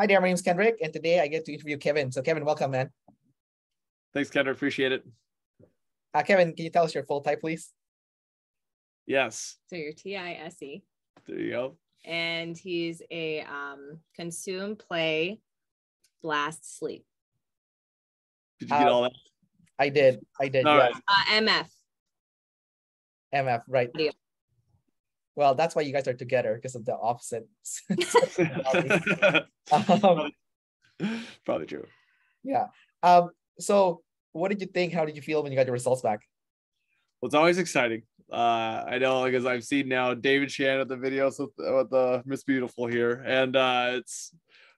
Hi there, my name is Kendrick, and today I get to interview Kevin. So, Kevin, welcome, man. Thanks, Kendrick. Appreciate it. Uh, Kevin, can you tell us your full type, please? Yes. So you're Ti-Se. There you go. And he's a um, consume, play, blast, sleep. Did you get Uh, all that? I did. I did. All yeah. right. Uh, MF. MF, right. Yeah. Well, that's why you guys are together because of the opposite. um, Probably true. yeah. Um, so, what did you think? How did you feel when you got your results back? Well, it's always exciting. Uh, I know because I've seen now David Shan at the videos with, with the Miss Beautiful here, and uh, it's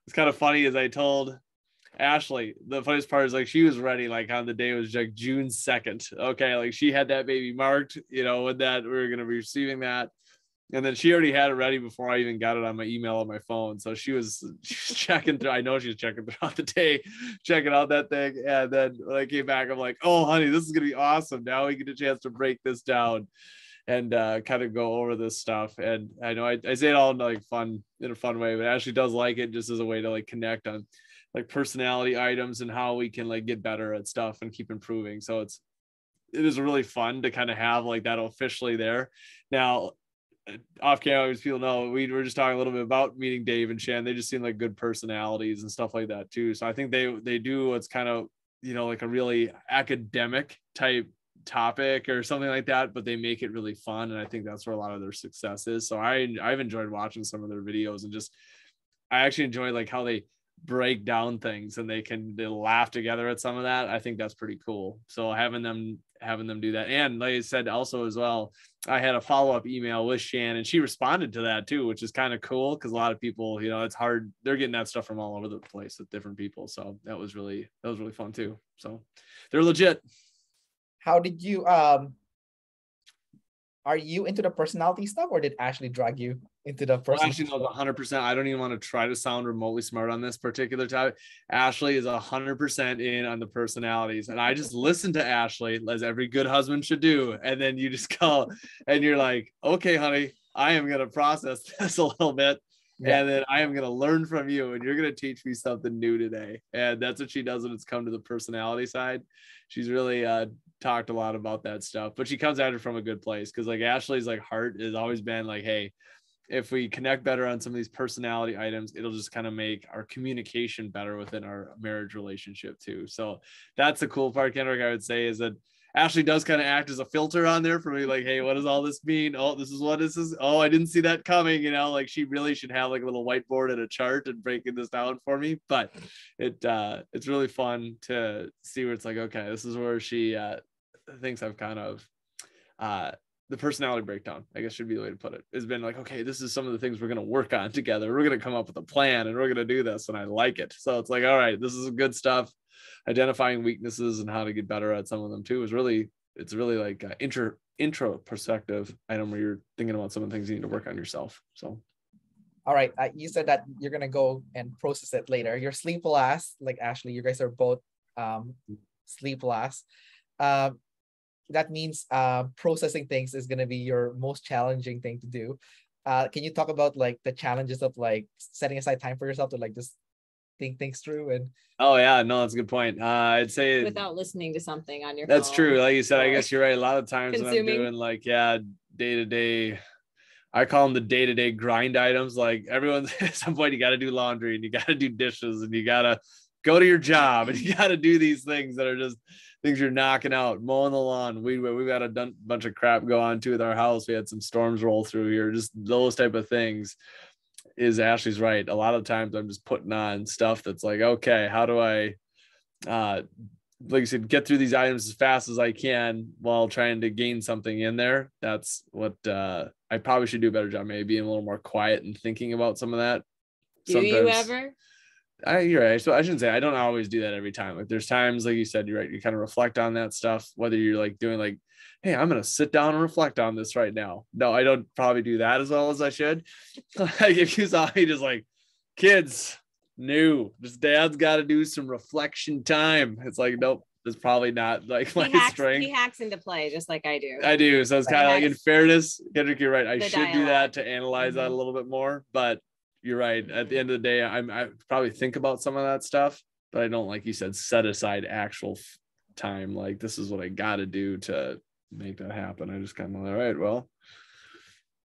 it's kind of funny as I told Ashli. The funniest part is like she was ready, like on the day it was like June second. Okay, like she had that baby marked, you know, when that we were gonna be receiving that. And then she already had it ready before I even got it on my email on my phone. So she was, checking through. I know she was checking throughout the day, checking out that thing. And then when I came back, I'm like, oh, honey, this is going to be awesome. Now we get a chance to break this down and uh, kind of go over this stuff. And I know I, I say it all in like fun, in a fun way, but Ashli does like it just as a way to like connect on like personality items and how we can like get better at stuff and keep improving. So it's, it is really fun to kind of have like that officially there. Now, off camera, as people know, we were just talking a little bit about meeting Dave and Shan. They just seem like good personalities and stuff like that too. So I think they they do what's kind of you know like a really academic type topic or something like that, but they make it really fun. And I think that's where a lot of their success is. So I I've enjoyed watching some of their videos and just I actually enjoy like how they break down things and they can they laugh together at some of that. I think that's pretty cool. So having them having them do that. And like I said also as well, I had a follow-up email with Shan and she responded to that too, which is kind of cool because a lot of people, you know, it's hard. They're getting that stuff from all over the place with different people. So that was really that was really fun too. So they're legit. How did you um? Are you into the personality stuff, or did Ashli drag you into the Well, person? Ashli knows 100%. I don't even want to try to sound remotely smart on this particular topic. Ashli is 100% in on the personalities. And I just listen to Ashli, as every good husband should do. And then you just go and you're like, okay, honey, I am going to process this a little bit. Yeah. And then I am going to learn from you and you're going to teach me something new today. And that's what she does when it's come to the personality side. She's really uh, talked a lot about that stuff, but she comes at it from a good place because like Ashli's like heart has always been like, hey, if we connect better on some of these personality items, it'll just kind of make our communication better within our marriage relationship too. So that's the cool part, Kendrick, I would say is that Ashli does kind of act as a filter on there for me, like, hey, what does all this mean? Oh, this is what this is. Oh, I didn't see that coming. You know, like she really should have like a little whiteboard and a chart and breaking this down for me. But it uh it's really fun to see where it's like, okay, this is where she uh thinks I've kind of uh the personality breakdown, I guess should be the way to put it, has been like, okay, this is some of the things we're going to work on together. We're going to come up with a plan and we're going to do this. And I like it. So it's like, all right, this is good stuff. Identifying weaknesses and how to get better at some of them too is really, it's really like uh, intro, intro perspective item where you're thinking about some of the things you need to work on yourself. So All right. Uh, you said that you're gonna go and process it later. Your sleep last, like Ashli, you guys are both um sleep last. Um, that means uh, processing things is gonna be your most challenging thing to do. Uh, can you talk about like the challenges of like setting aside time for yourself to like just think things through and Oh yeah, no, that's a good point. Uh, I'd say Without listening to something on your that's phone. true. Like you said, I guess you're right. A lot of times when I'm doing like yeah, day to day, I call them the day to day grind items. Like everyone's at some point, you got to do laundry and you got to do dishes and you got to go to your job and you got to do these things that are just things you're knocking out, mowing the lawn. We we've got a dun- bunch of crap go on too with our house. We had some storms roll through here. Just those type of things. Is Ashli's right? A lot of times I'm just putting on stuff that's like, okay, how do I, uh, like you said, get through these items as fast as I can while trying to gain something in there. That's what uh, I probably should do a better job, maybe being a little more quiet and thinking about some of that. Do you ever? I, you're right. So I shouldn't say I don't always do that every time. Like there's times, like you said, you're right. You kind of reflect on that stuff, whether you're like doing like, hey, I'm gonna sit down and reflect on this right now. No, I don't probably do that as well as I should. like if you saw me just like, kids, new, just dad's got to do some reflection time. It's like, nope, it's probably not like my He hacks, strength. he hacks into play just like I do. I do. So it's kind of like in fairness, Kendrick, you're right. I should do that to analyze that a Mhm. little bit more, but you're right. At the end of the day, I'm I probably think about some of that stuff, but I don't like you said set aside actual f- time. Like this is what I got to do to make that happen. I just kind of like, all right. Well,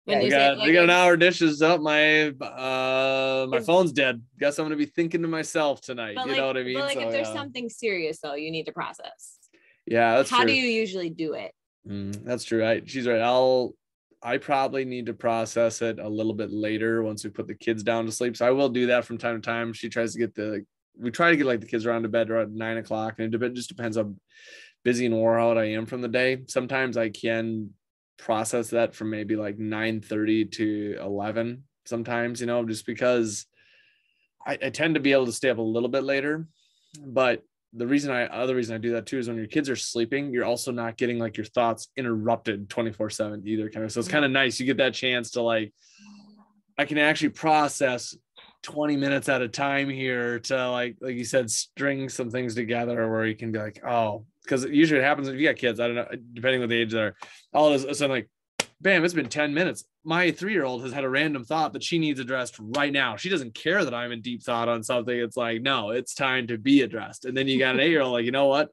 When we got like, we got an hour dishes up. My uh my phone's dead. Guess I'm gonna be thinking to myself tonight. You like, know what I mean? but like So, if there's yeah. something serious though, you need to process. yeah, that's How true. do you usually do it? Mm, that's true. I, she's right. I'll I probably need to process it a little bit later once we put the kids down to sleep. So I will do that from time to time. She tries to get the we try to get like the kids around to bed around nine o'clock, and it just depends how busy and wore out I am from the day. Sometimes I can process that from maybe like nine thirty to eleven. Sometimes, you know, just because I, I tend to be able to stay up a little bit later, but the reason I other reason I do that too is when your kids are sleeping, you're also not getting like your thoughts interrupted 24-7 either kind of. So it's mm. kind of nice. You get that chance to like I can actually process 20 minutes at a time here to like like you said, string some things together where you can be like, oh, because usually it happens if you got kids, I don't know, depending what the age they are, all of a sudden like bam, it's been 10 minutes. My three year old has had a random thought that she needs addressed right now. She doesn't care that I'm in deep thought on something. It's like, no, it's time to be addressed. And then you got an eight year old, like, you know what?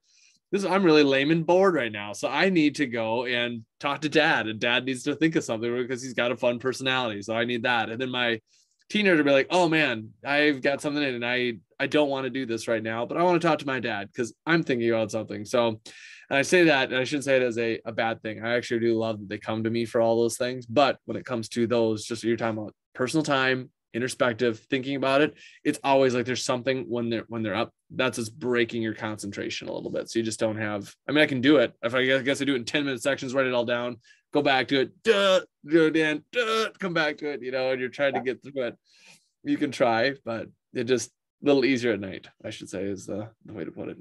This I'm really lame and bored right now. So I need to go and talk to dad. And dad needs to think of something because he's got a fun personality. So I need that. And then my teenager be like, oh man, I've got something in and I I don't want to do this right now, but I want to talk to my dad because I'm thinking about something. So and I say that, and I shouldn't say it as a, a bad thing. I actually do love that they come to me for all those things. But when it comes to those, just you're talking about personal time, introspective, thinking about it, it's always like there's something when they're when they're up that's just breaking your concentration a little bit. So you just don't have. I mean, I can do it. If I guess, I guess I do it in 10 minute sections, write it all down, go back to it, duh, do it again, duh, come back to it, you know, and you're trying to get through it. You can try, but it just a little easier at night, I should say, is the, the way to put it.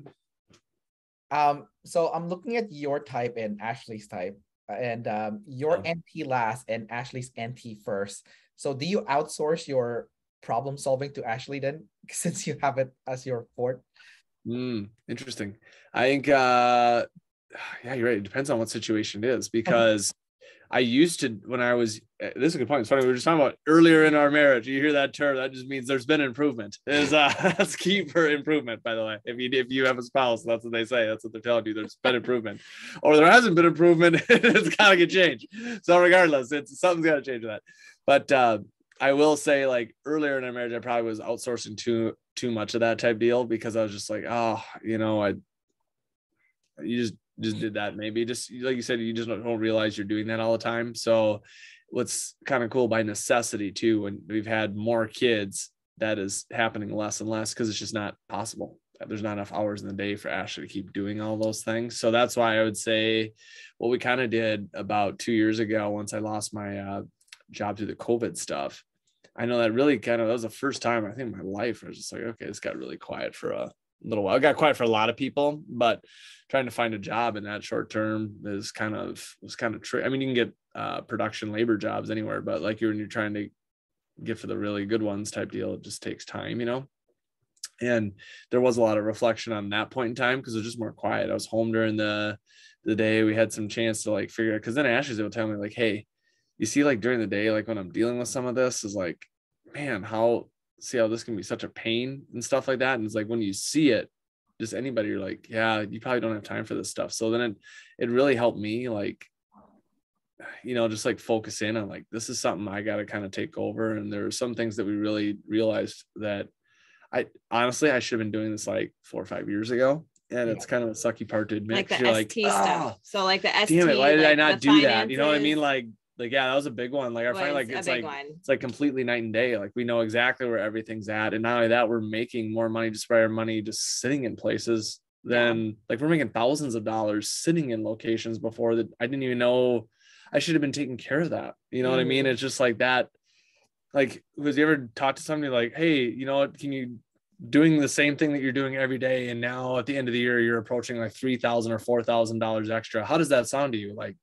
Um, so I'm looking at your type and Ashli's type, and um, your Oh. NT last and Ashli's NT first. So do you outsource your problem solving to Ashli then, since you have it as your fort? Mm, interesting. I think uh yeah, you're right. It depends on what situation it is because I used to when I was uh, this is a good point. It's funny. We were just talking about earlier in our marriage. You hear that term, that just means there's been improvement. Is uh that's key for improvement, by the way. If you if you have a spouse, that's what they say. That's what they're telling you. There's been improvement. Or there hasn't been improvement, it's gotta get changed. So regardless, it's something's gotta change that. But uh I will say, like earlier in our marriage, I probably was outsourcing too too much of that type deal because I was just like, oh, you know, I you just just did that maybe just like you said, you just don't, realize you're doing that all the time. So what's kind of cool by necessity too, when we've had more kids, that is happening less and less because it's just not possible. There's not enough hours in the day for Ashli to keep doing all those things. So that's why I would say what we kind of did about two years ago, once I lost my uh, job through the COVID stuff. I know that really kind of that was the first time I think in my life I was just like, okay, this got really quiet for a little while. It got quiet for a lot of people, but trying to find a job in that short term is kind of was kind of tricky. I mean, you can get uh, production labor jobs anywhere, but like you're when you're trying to get for the really good ones type deal, it just takes time, you know. And there was a lot of reflection on that point in time because it was just more quiet. I was home during the the day. We had some chance to like figure out because then Ashli's able to tell me like, hey, you see, like during the day, like when I'm dealing with some of this, is like, man, how see how this can be such a pain and stuff like that. And it's like when you see it, just anybody, you're like, yeah, you probably don't have time for this stuff. So then it it really helped me like, you know, just like focus in on like this is something I gotta kind of take over. And there are some things that we really realized that I honestly I should have been doing this like four or five years ago. And it's kind of a sucky part to admit. Like the ST like, stuff. "Ah, So like the ST. damn it, why did I not do that? You know what I mean? Like, like yeah, that was a big one. Like I find like it's like one. it's like completely night and day. Like we know exactly where everything's at. And not only that, we're making more money just by our money just sitting in places than like we're making thousands of dollars sitting in locations before that I didn't even know I should have been taking care of that. You know what I mean? Mhm. It's just like that. Like, was you ever talked to somebody like, hey, you know what, can you doing the same thing that you're doing every day and now at the end of the year you're approaching like three thousand or four thousand dollars extra how does that sound to you like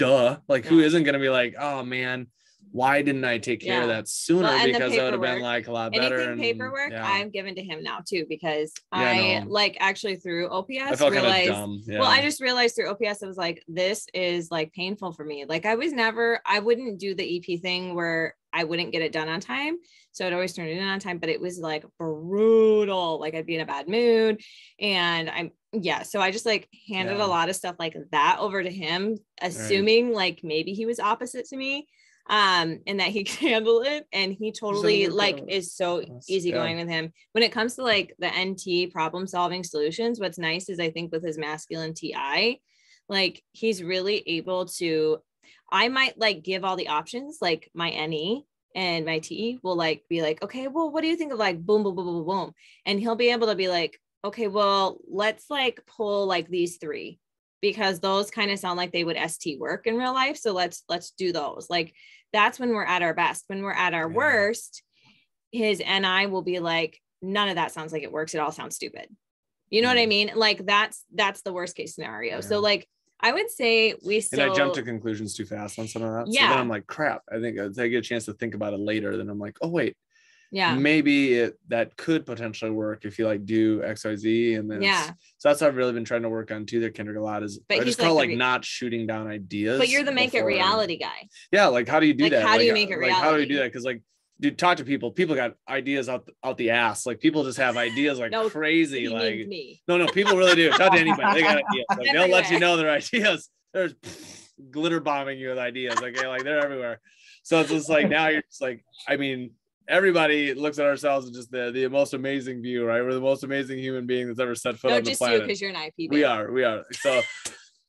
duh like who Yeah. isn't going to be like oh man why didn't i take care of that sooner Well, because that would have been like a lot better Anything and, paperwork yeah. I'm given to him now too because Yeah, I no. like actually through OPS i realized dumb yeah. Well, I just realized through OPS, I was like, this is like painful for me. Like, I was never, I wouldn't do the EP thing where I wouldn't get it done on time. So I'd always turn it in on time, but it was like brutal. Like I'd be in a bad mood. And I'm, yeah. So I just like handed Yeah. a lot of stuff like that over to him, assuming like maybe he was opposite to me um and that he can handle it and he totally work like is so easygoing with him when it comes to like the nt problem solving solutions what's nice is i think with his masculine ti like he's really able to i might like give all the options like my ne and my te will like be like okay well what do you think of like boom boom boom boom boom and he'll be able to be like okay well let's like pull like these three because those kind of sound like they would st work in real life so let's let's do those. Like that's when we're at our best. When we're at our Yeah. worst his ni will be like none of that sounds like it works. It all sounds stupid. You know what i mean? Like that's that's the worst case scenario. Yeah. so like i would say we And I jump to conclusions too fast on some of that. So Yeah. then I'm like, crap. I think I get a chance to think about it later, then I'm like, oh wait, yeah maybe it that could potentially work if you like do XYZ. And then Yeah. so that's what I've really been trying to work on too. There, Kendrick a lot is But I just call like like re- not shooting down ideas. but you're the make it reality guy Yeah, like how do you do Like, that? how do you uh, make it like, How do we do that? Because like, dude, talk to people. People got ideas out out the ass. Like people just have ideas like No, crazy. Like me no, no, people really do. Talk to anybody. They got ideas. Like, they'll let you know their ideas. There's glitter bombing you with ideas. Okay, like they're everywhere. So it's just like now you're just like, I mean, everybody looks at ourselves as just the the most amazing view, right? We're the most amazing human being that's ever set foot no on the planet. just you because you're an ip we are, we are. So,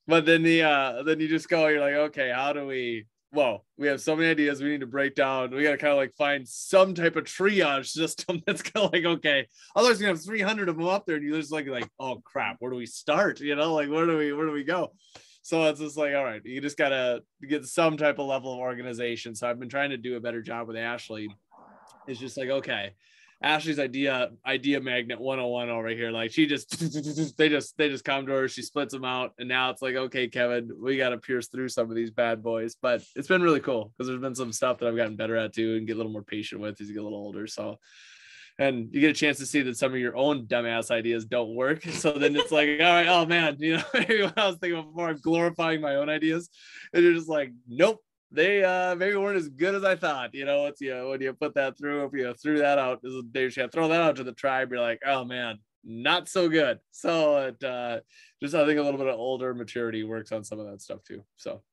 but then the uh then you just go, you're like, okay, how do we? Whoa, we have so many ideas. We need to break down. We got to kind of like find some type of triage system that's kind of like, okay, otherwise you have 300 of them up there, and you're just like, like, oh crap, where do we start? You know, like where do we, where do we go? So it's just like, all right, you just gotta get some type of level of organization. So I've been trying to do a better job with Ashli. It's just like, okay, Ashli's idea idea magnet 101 over here. Like she just they just they just come to her, she splits them out, and now it's like, okay, Kevin, we gotta pierce through some of these bad boys. But it's been really cool because there's been some stuff that I've gotten better at too and get a little more patient with as you get a little older. So and you get a chance to see that some of your own dumbass ideas don't work. So then it's like, all right, oh man, you know, maybe what I was thinking before, I'm glorifying my own ideas, and you're just like, nope, they uh maybe weren't as good as I thought. You know, it's you know, when you put that through, if you threw that out, this is Dave Shan, throw that out to the tribe, you're like, oh man, not so good. So it uh just I think a little bit of older maturity works on some of that stuff too. So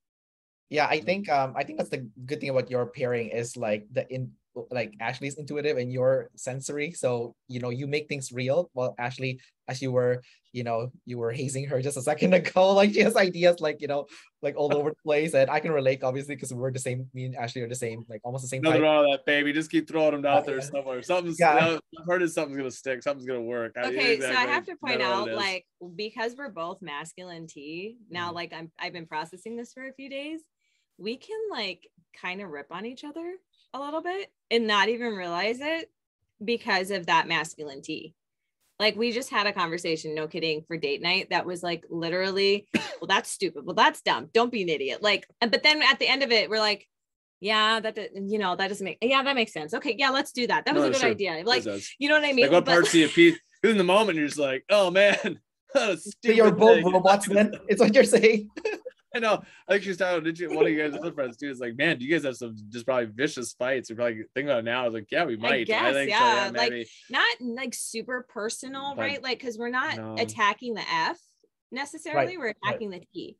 Yeah, I think um I think that's the good thing about your pairing is like the in like Ashli's intuitive and you're sensory. So you know you make things real. While Ashli, as you were, you know, you were hazing her just a second ago, like she has ideas like you know, like all over the place. And I can relate obviously because we're the same. Me and Ashli are the same, like almost the same nothing type. wrong with that, baby. Just keep throwing them out Oh, there yeah. somewhere. Something's Yeah. yeah. I've heard is something's gonna stick, something's gonna work. I- okay so i have to point I know what out like because we're both masculine t now Mhm. like i'm i've been processing this for a few days we can like kind of rip on each other a little bit and not even realize it because of that masculine t like we just had a conversation no kidding for date night that was like literally well that's stupid. Well that's dumb. Don't be an idiot. Like but then at the end of it we're like yeah that you know that doesn't make yeah that makes sense. Okay yeah let's do that. That was No, a good sure. idea. like you know what i mean? like what But- parts do you piece in the moment you're just like oh man what a So you're both robots then. It's what you're saying. I know. I think she's talking. Did you? One of you guys' other friends too It's like, man, do you guys have some just probably vicious fights? You're probably thinking about it now. I was like, yeah, we might. I guess, think yeah, so. like, maybe. not like super personal, But- right? Like, because we're not No. attacking the F necessarily, we're right. attacking the T.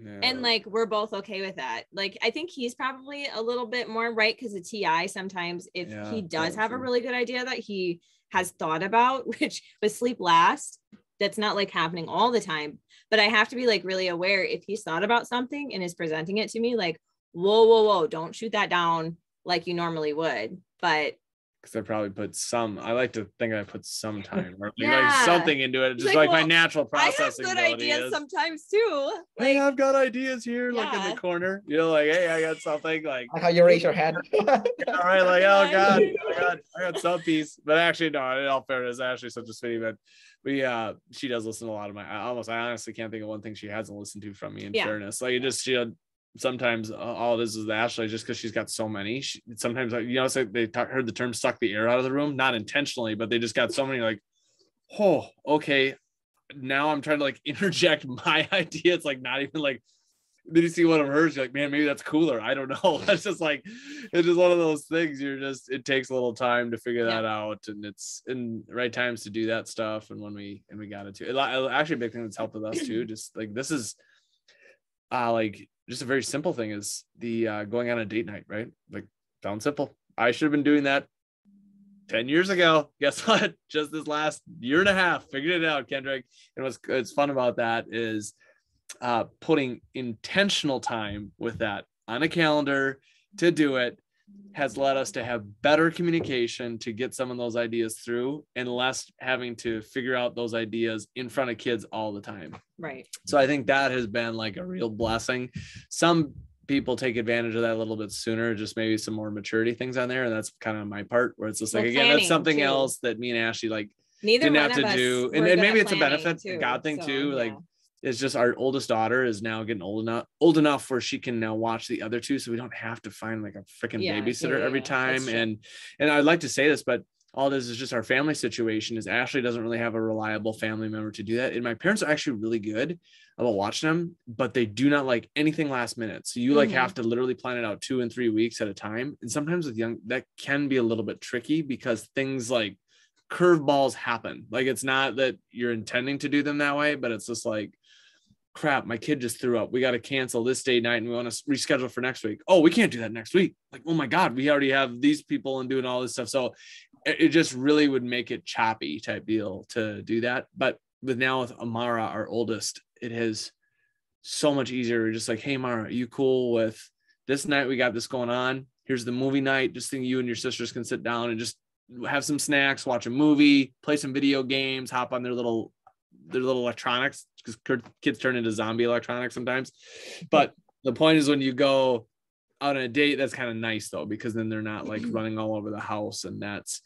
Yeah. And like, we're both okay with that. Like, I think he's probably a little bit more right because the TI sometimes, if Yeah, he does yeah, have a really good idea that he has thought about, which was sleep last, that's not like happening all the time. But I have to be like really aware if he's thought about something and is presenting it to me, like, whoa, whoa, whoa, don't shoot that down like you normally would. But because I probably put some. I like to think I put some time or like, something into it, just like, like, my well, natural I have processing. good ability ideas is. sometimes too. Hey, I've got ideas here, like in the corner. You know, like, hey, I got something. Like, Like how you raise your hand. all right, like, oh god, I got, I got some piece. But actually, no. In all fairness, Ashli's such a sweetie, but we, uh, she does listen to a lot of my. I almost, I honestly can't think of one thing she hasn't listened to from me. In Yeah. fairness, like, it just she. Sometimes uh, all it is is Ashli, just because she's got so many. She, sometimes, like, you know, like they talk, heard the term "suck the air out of the room," not intentionally, but they just got so many. Like, oh, okay. Now I'm trying to like interject my idea. It's like not even like Did you see one of hers, you're like, man, maybe that's cooler. I don't know. That's just like, it's just one of those things. You're just, it takes a little time to figure Yeah. that out, and it's in the right times to do that stuff. And when we and we got it too, It- actually, a big thing that's helped with us too. Just like this is, uh, like just a very simple thing is the uh, going on a date night, right? Like, sounds simple. I should have been doing that 10 years ago. Guess what? Just this last year and a half, figured it out, Kendrick. And what's fun about that is uh, putting intentional time with that on a calendar to do it has led us to have better communication to get some of those ideas through and less having to figure out those ideas in front of kids all the time. Right. So I think that has been like a real blessing. Some people take advantage of that a little bit sooner, just maybe some more maturity things on there. And that's kind of my part where it's just like, again, that's something too. else that me and Ashli like Neither didn't have to do. And, and maybe it's a benefit, too, God thing so, too. Like yeah. It's just our oldest daughter is now getting old enough, old enough where she can now watch the other two. So we don't have to find like a freaking Yeah, babysitter yeah, every yeah, that's time. And, and I'd like to say this, but all this is just our family situation is Ashli doesn't really have a reliable family member to do that. And my parents are actually really good about watching them, but they do not like anything last minute. So you like Mhm. have to literally plan it out two and three weeks at a time. And sometimes with young, that can be a little bit tricky because things like curveballs happen. Like it's not that you're intending to do them that way, but it's just like, crap, my kid just threw up. We got to cancel this date night and we want to reschedule for next week. Oh, we can't do that next week. Like, oh my God, we already have these people and doing all this stuff. So it, just really would make it choppy type deal to do that. But with now with Amara, our oldest, it is so much easier. We're just like, hey, Mara, are you cool with this night? We got this going on. Here's the movie night. Just think you and your sisters can sit down and just have some snacks, watch a movie, play some video games, hop on their little their little electronics because kids turn into zombie electronics sometimes. But the point is when you go out on a date, that's kind of nice though, because then they're not like running all over the house, and that's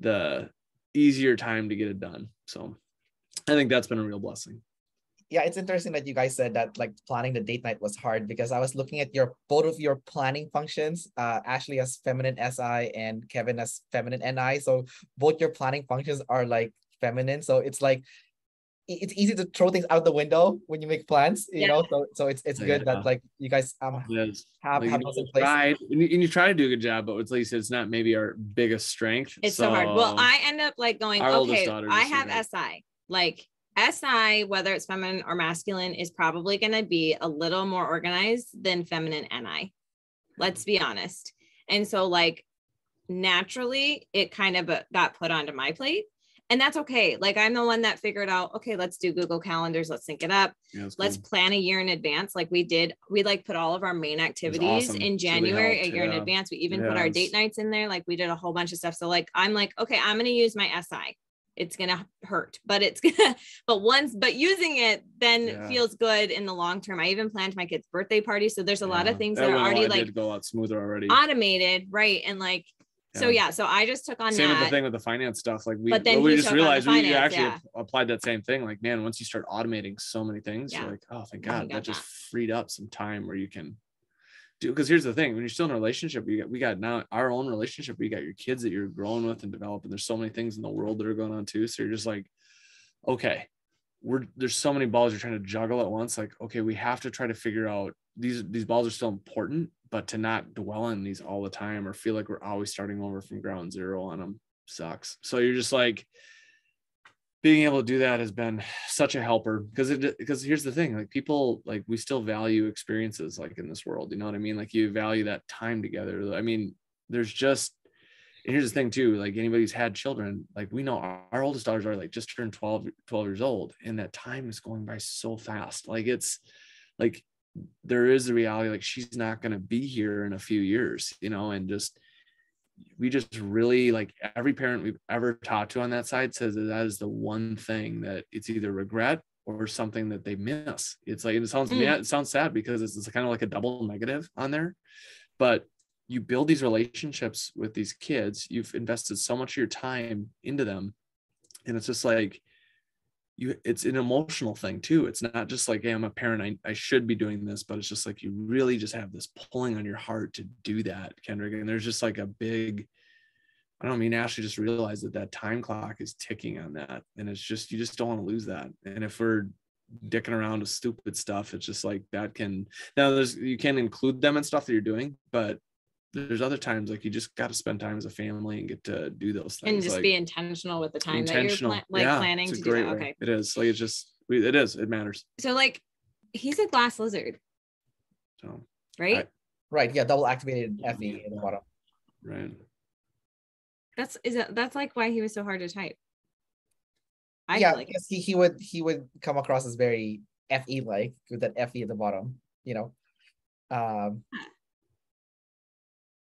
the easier time to get it done. So I think that's been a real blessing. yeah, it's interesting that you guys said that like planning the date night was hard because I was looking at your both of your planning functions, uh, Ashli as feminine SI and Kevin as feminine NI. So both your planning functions are like feminine. So it's like it's easy to throw things out the window when you make plans, you Yeah. know. So so it's it's good Yeah. that like you guys um It is. have, Like, have those in place. Right. And you, and you try to do a good job, but at least it's not maybe our biggest strength. It's so, hard. Well, I end up like going, okay, I have did SI. Like SI, whether it's feminine or masculine, is probably going to be a little more organized than feminine NI. Let's be honest. And so, like, naturally, it kind of uh, got put onto my plate. And that's okay. Like, I'm the one that figured out, okay, let's do Google Calendars, let's sync it up. Yeah, Let's cool. plan a year in advance. Like we did, we like put all of our main activities awesome. in It's really January, a year in advance. We even put our date nights in there. Like we did a whole bunch of stuff. So like I'm like, okay, I'm gonna use my SI. It's gonna hurt, but it's gonna, but once, but using it then Yeah. feels good in the long term. I even planned my kid's birthday party. So there's a lot of things That that, are already like go lot smoother already. automated, right? And like, so Yeah. so I just took on Same with the thing with the finance stuff. Like we, But then we just took on the realized we actually yeah. applied that same thing. Like, man, once you start automating so many things, Yeah. you're like, oh, thank God, got that just that. freed up some time where you can do. Because here's the thing: when you're still in a relationship, we got we got now our own relationship. We got your kids that you're growing with and developing. There's so many things in the world that are going on too. So you're just like, okay, we're there's so many balls you're trying to juggle at once. Like, okay, we have to try to figure out these these balls are still important, but to not dwell on these all the time or feel like we're always starting over from ground zero on them sucks. So you're just like being able to do that has been such a helper because it because here's the thing like people like we still value experiences like in this world you know what i mean? Like you value that time together. I mean there's just and here's the thing too like anybody who's had children like we know our, our oldest daughters are like just turned 12 12 years old and that time is going by so fast. Like it's like there is a reality like she's not going to be here in a few years you know and just we just really like every parent we've ever talked to on that side says that, that is the one thing that it's either regret or something that they miss. It's like it sounds Mm. yeah, it sounds sad because it's, it's kind of like a double negative on there. But you build these relationships with these kids, you've invested so much of your time into them. And it's just like you it's an emotional thing too. It's not just like, hey, I'm a parent, I, I should be doing this, but it's just like you really just have this pulling on your heart to do that, Kendrick. And there's just like a big I don't mean Ashli just realized that that time clock is ticking on that. And it's just, you just don't want to lose that. And if we're dicking around with stupid stuff. It's just like that can now there's you can include them in stuff that you're doing, but there's other times like you just got to spend time as a family and get to do those things and just like, be intentional with the time that you're intentional. pla- like Yeah, planning it's to a do that. way. Okay. It is like it's just it is it matters. So like he's a glass lizard, So right? I- Right. Yeah. Double activated FE in the bottom. right. that's is that that's like why he was so hard to type. I yeah, like he, he would he would come across as very FE like with that FE at the bottom, you know. Um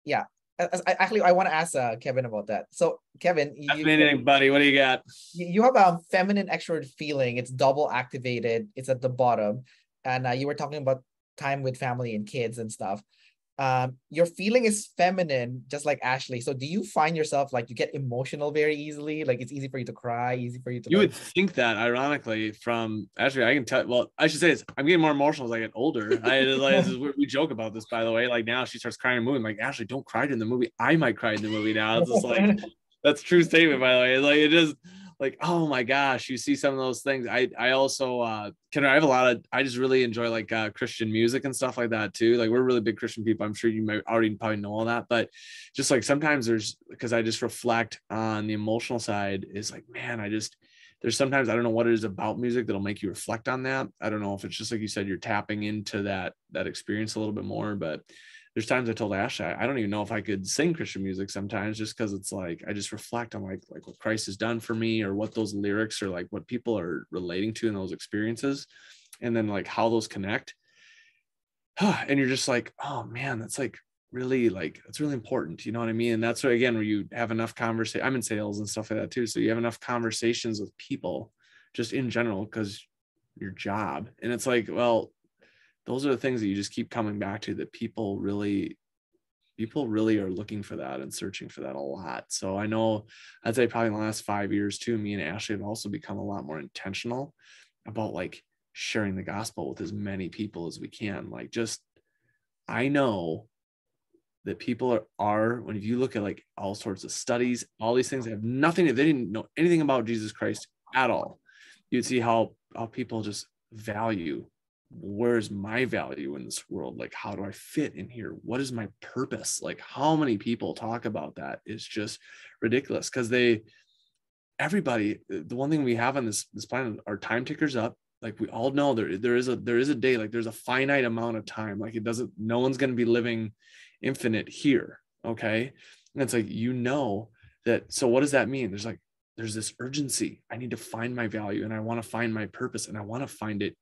yeah. I, actually I want to ask uh, Kevin about that. So Kevin, you, Fascinating, buddy. What do you got? you you have a feminine extrovert feeling. It's double activated. It's at the bottom, and uh, you were talking about time with family and kids and stuff. Um, your feeling is feminine, just like Ashli. So, do you find yourself like you get emotional very easily? Like it's easy for you to cry, easy for you to. You like- would think that, ironically, from actually, I can tell. Well, I should say this: I'm getting more emotional as I get older. I like, we joke about this, by the way. Like now, she starts crying in the movie. I'm like, Ashley, don't cry in the movie. I might cry in the movie now. It's just like that's a true statement, by the way. Like it is like, oh my gosh, you see some of those things. I I also uh can I have a lot of I just really enjoy like uh Christian music and stuff like that too. Like we're really big Christian people. I'm sure you might already probably know all that, but just like sometimes there's because I just reflect on the emotional side is like, man, I just there's sometimes I don't know what it is about music that'll make you reflect on that. I don't know if it's just like you said, you're tapping into that that experience a little bit more, but there's times I told Ash I, I don't even know if I could sing Christian music sometimes just because it's like I just reflect on like like what Christ has done for me or what those lyrics or like what people are relating to in those experiences and then like how those connect. and you're just like, oh man, that's like really like that's really important. You know what I mean? And that's where again where you have enough conversation. I'm in sales and stuff like that too. So you have enough conversations with people just in general because your job. And it's like, well, those are the things that you just keep coming back to that people really people really are looking for that and searching for that a lot. So i know i'd say probably in the last five years too me and Ashli have also become a lot more intentional about like sharing the gospel with as many people as we can. Like just i know that people are, are when you look at like all sorts of studies all these things that have nothing if they didn't know anything about jesus christ at all. You'd see how how people just value where's my value in this world? Like how do i fit in here? What is my purpose? Like how many people talk about that is just ridiculous because they everybody uh, the one thing we have on this this planet our time tickers up. Like we all know there there is a there is a day like there's a finite amount of time. Like it doesn't no one's going to be living infinite here okay? And it's like you know that so what does that mean? There's like there's this urgency. I need to find my value and i want to find my purpose and i want to find it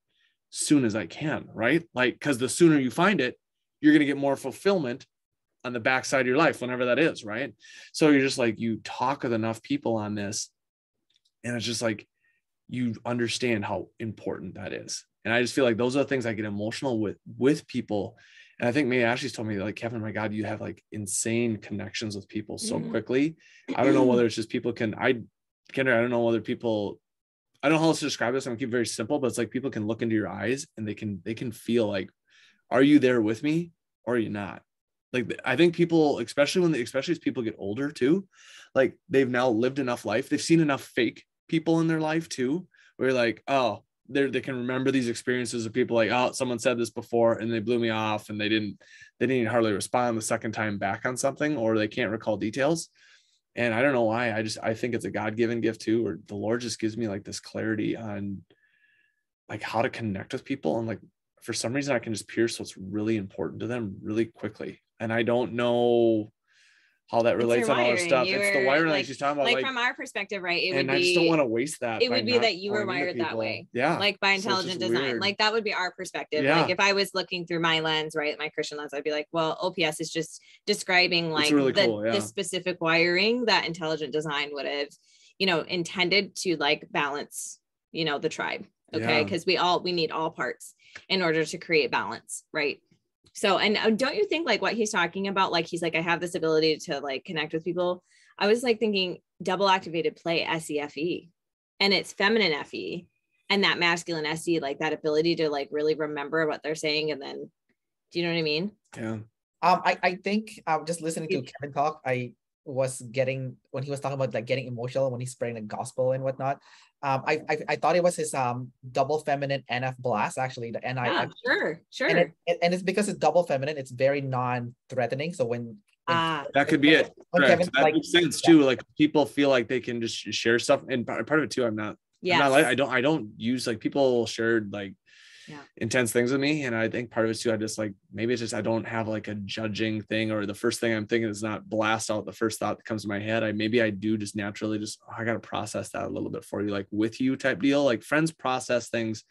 soon as I can, right? Like, because the sooner you find it, you're going to get more fulfillment on the backside of your life, whenever that is, right? So you're just like, you talk with enough people on this, and it's just like, you understand how important that is. And I just feel like those are the things I get emotional with with people. And I think maybe Ashli's told me like, Kevin, my God, you have like insane connections with people so Mhm. quickly. I don't know whether it's just people can I Kendra, I don't know whether people I don't know how else to describe this. I'm gonna keep it very simple, but it's like people can look into your eyes and they can they can feel like, are you there with me or are you not? Like I think people, especially when they, especially as people get older too, like they've now lived enough life, they've seen enough fake people in their life too, where like, oh, they they can remember these experiences of people like, oh, someone said this before and they blew me off and they didn't they didn't hardly respond the second time back on something, or they can't recall details and i don't know why i just i think it's a god-given gift too or the lord just gives me like this clarity on like how to connect with people and like for some reason i can just pierce what's really important to them really quickly. And i don't know how that relates on all our stuff You it's the wiring like- she's talking about like, like, from our perspective, right? It would and be i just don't want to waste that it would be that you were wired that way. yeah like by So intelligent design. weird. Like that would be our perspective. Yeah. Like if I was looking through my lens, right, my Christian lens, I'd be like, well, OPS is just describing like really the, cool, yeah. the specific wiring that intelligent design would have, you know, intended to like balance, you know, the tribe. Okay. Yeah. Because we all we need all parts in order to create balance, right? So, and uh, don't you think like what he's talking about? Like he's like, I have this ability to like connect with people. I was like thinking double activated play SEFE and it's feminine FE and that masculine SE, like that ability to like really remember what they're saying. And then, do you know what I mean? yeah Um, I, I think um, just listening to Kevin talk, I was getting when he was talking about like getting emotional when he's spreading the gospel and whatnot. Um, I, I I thought it was his um double feminine NF blast actually the NI. Yeah, sure, sure. And, it, and it's because it's double feminine. It's very non-threatening. So when Ah, That could be it. when Kevin, that like makes sense too. Like people feel like they can just share stuff, and part part of it too. I'm not. yeah. I'm like I don't. I don't use like people shared like Yeah. intense things with me, and I think part of it too. I just like maybe it's just I don't have like a judging thing, or the first thing I'm thinking is not blast out the first thought that comes to my head. I maybe I do just naturally just oh, I got to process that a little bit for you, like with you type deal. Like friends process things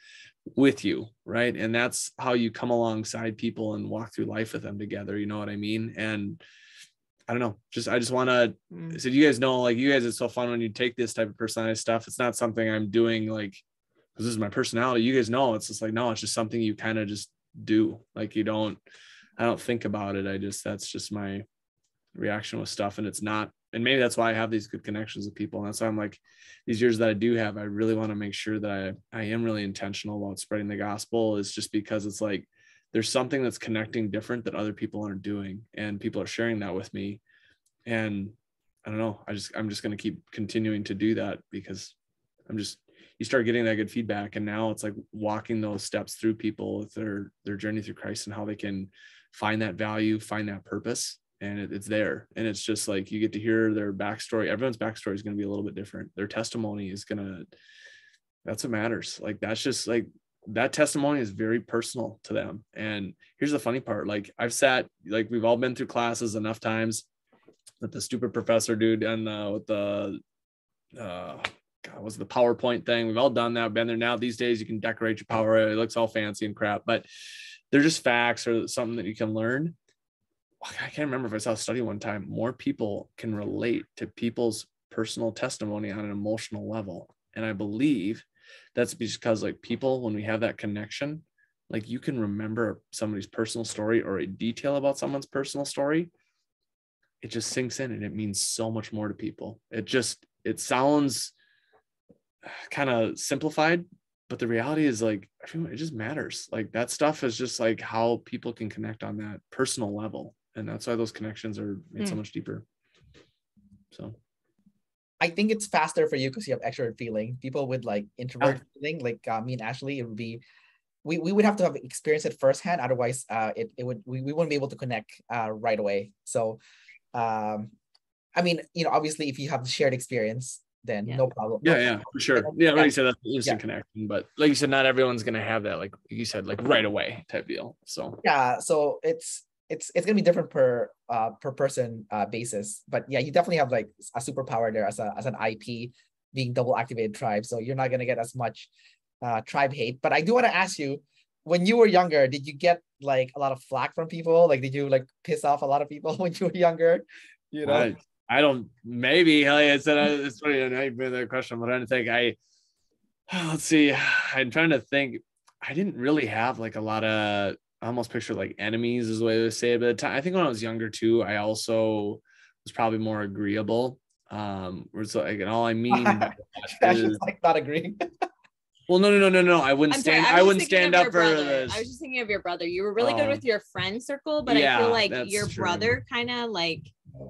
with you, right? And that's how you come alongside people and walk through life with them together. You know what I mean? And I don't know. Just I just want to Mm. so you guys know like you guys it's so fun when you take this type of personality stuff it's not something i'm doing like because this is my personality you guys know it's just like no it's just something you kind of just do like you don't i don't think about it i just that's just my reaction with stuff and it's not and maybe that's why i have these good connections with people and that's why i'm like these years that i do have i really want to make sure that i i am really intentional about spreading the gospel is just because it's like there's something that's connecting different that other people aren't doing and people are sharing that with me and I don't know. I just I'm just gonna keep continuing to do that because I'm just you start getting that good feedback, and now it's like walking those steps through people with their their journey through Christ and how they can find that value, find that purpose, and it, it's there. And it's just like you get to hear their backstory. Everyone's backstory is gonna be a little bit different. Their testimony is gonna that's what matters. Like that's just like that testimony is very personal to them. And here's the funny part: like I've sat like we've all been through classes enough times with the stupid professor dude and uh, with the uh God, was the PowerPoint thing. We've all done that, been there now. These days you can decorate your power, it looks all fancy and crap, but they're just facts or something that you can learn. I can't remember if I saw a study one time. More people can relate to people's personal testimony on an emotional level. And I believe that's because like people, when we have that connection, like you can remember somebody's personal story or a detail about someone's personal story it just sinks in and it means so much more to people. It just it sounds kind of simplified, but the reality is like it just matters. Like that stuff is just like how people can connect on that personal level, and that's why those connections are made so Hmm. much deeper. So I think it's faster for you because you have extrovert feeling. People with like introvert feeling, like uh, me and Ashli, it would be we, we would have to have experienced it firsthand. Otherwise, uh, it, it would we, we wouldn't be able to connect uh, right away. So, um, I mean, you know, obviously, if you have shared experience, then Yeah. no problem. yeah, yeah, for sure. And- Yeah, like you said, that's an instant Yeah. connection. But like you said, not everyone's gonna have that. Like you said, like right away type deal. So yeah so it's it's it's gonna be different per uh per person uh basis but yeah you definitely have like a superpower there as a as an ip being double activated tribe so you're not gonna get as much uh tribe hate but i do want to ask you when you were younger did you get like a lot of flack from people like did you like piss off a lot of people when you were younger you know I, I don't maybe hell yeah, it's, uh, it's funny. I know you've been that question. I'm trying to think. I let's see. I'm trying to think. I didn't really have like a lot of I almost picture like enemies is the way to say it. But the time, I think when I was younger too, I also was probably more agreeable. Um, where it's like, and all I mean by that Ashli's is, like not agreeing well, no, no, no, no, no. I wouldn't I'm stand. was I, just wouldn't stand up for brother. this. I was just thinking of your brother. You were really good Oh. with your friend circle, but I feel like your true. brother kind of like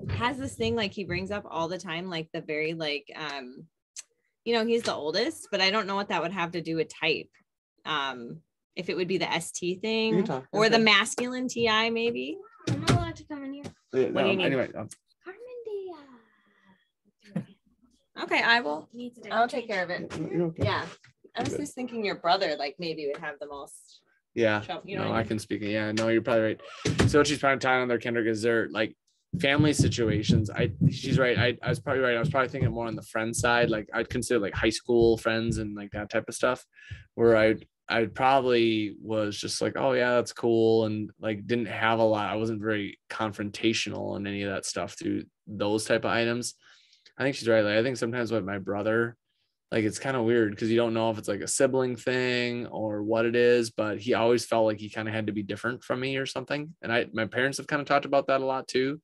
has this thing like he brings up all the time, like the very like um, you know, he's the oldest, but I don't know what that would have to do with type. Um, if it would be the ST thing talk, or the masculine TI, maybe. I'm not allowed to come in here. Yeah, What do you no, need? Anyway, um, Okay, I will. Needs a I'll take care of it. okay. Yeah. I was Good. just thinking your brother, like maybe would have the most. Yeah. Show- you know no, what I I can speak. Yeah, no, you're probably right. So what she's probably tying on their Kendrick, is there like family situations. I she's right. I, I was probably right. I was probably thinking more on the friend side. Like I'd consider like high school friends and like that type of stuff, where I I probably was just like, oh yeah, that's cool, and like didn't have a lot. I wasn't very confrontational on any of that stuff through those type of items. I think she's right. Like I think sometimes with my brother, like it's kind of weird because you don't know if it's like a sibling thing or what it is but he always felt like he kind of had to be different from me or something and i my parents have kind of talked about that a lot too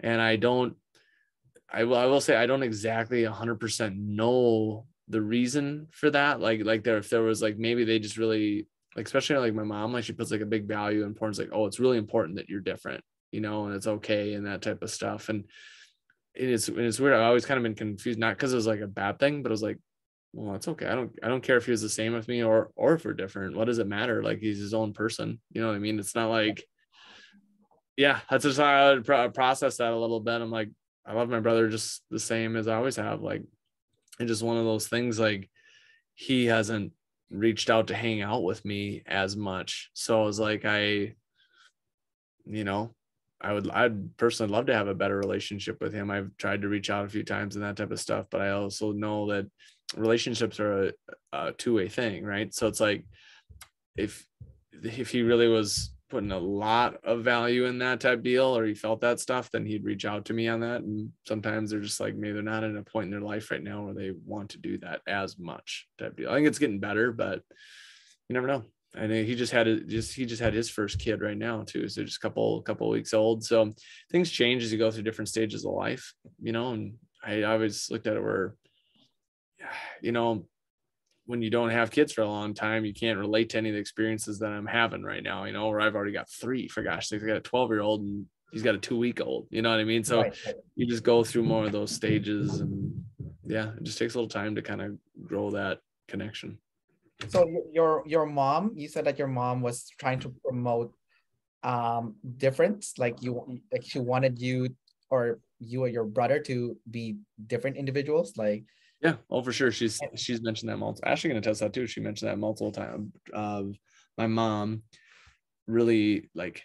and i don't i will i will say i don't exactly 100% know the reason for that like like there if there was like maybe they just really like especially like my mom like she puts like a big value in importance like oh it's really important that you're different you know and it's okay and that type of stuff and it is it's weird. I always kind of been confused, not because it was like a bad thing, but it was like, well, it's okay. I don't I don't care if he was the same with me or or if we're different. What does it matter? Like he's his own person. You know what I mean? It's not like, yeah, that's just how I would pro- process that a little bit. I'm like, I love my brother just the same as I always have. Like, it's just one of those things. Like he hasn't reached out to hang out with me as much. So it was like I, you know, I would I'd personally love to have a better relationship with him. I've tried to reach out a few times and that type of stuff, but I also know that relationships are a, a two-way thing, right? So it's like if if he really was putting a lot of value in that type deal or he felt that stuff, then he'd reach out to me on that. And sometimes they're just like maybe they're not at a point in their life right now where they want to do that as much type deal. I think it's getting better, but you never know. I know he just had a, just he just had his first kid right now too. So just a couple couple weeks old. So things change as you go through different stages of life, you know. And I always looked at it where, you know, when you don't have kids for a long time, you can't relate to any of the experiences that I'm having right now. You know, where I've already got three for gosh sakes, I got a 12 year old and he's got a two week old. You know what I mean? So Right, you just go through more of those stages, and yeah, it just takes a little time to kind of grow that connection. So your your mom, you said that your mom was trying to promote um difference, like you like she wanted you or you or your brother to be different individuals, like Yeah, oh for sure. She's she's mentioned that multiple. Ashli can attest that too. She mentioned that multiple times. Of my mom really like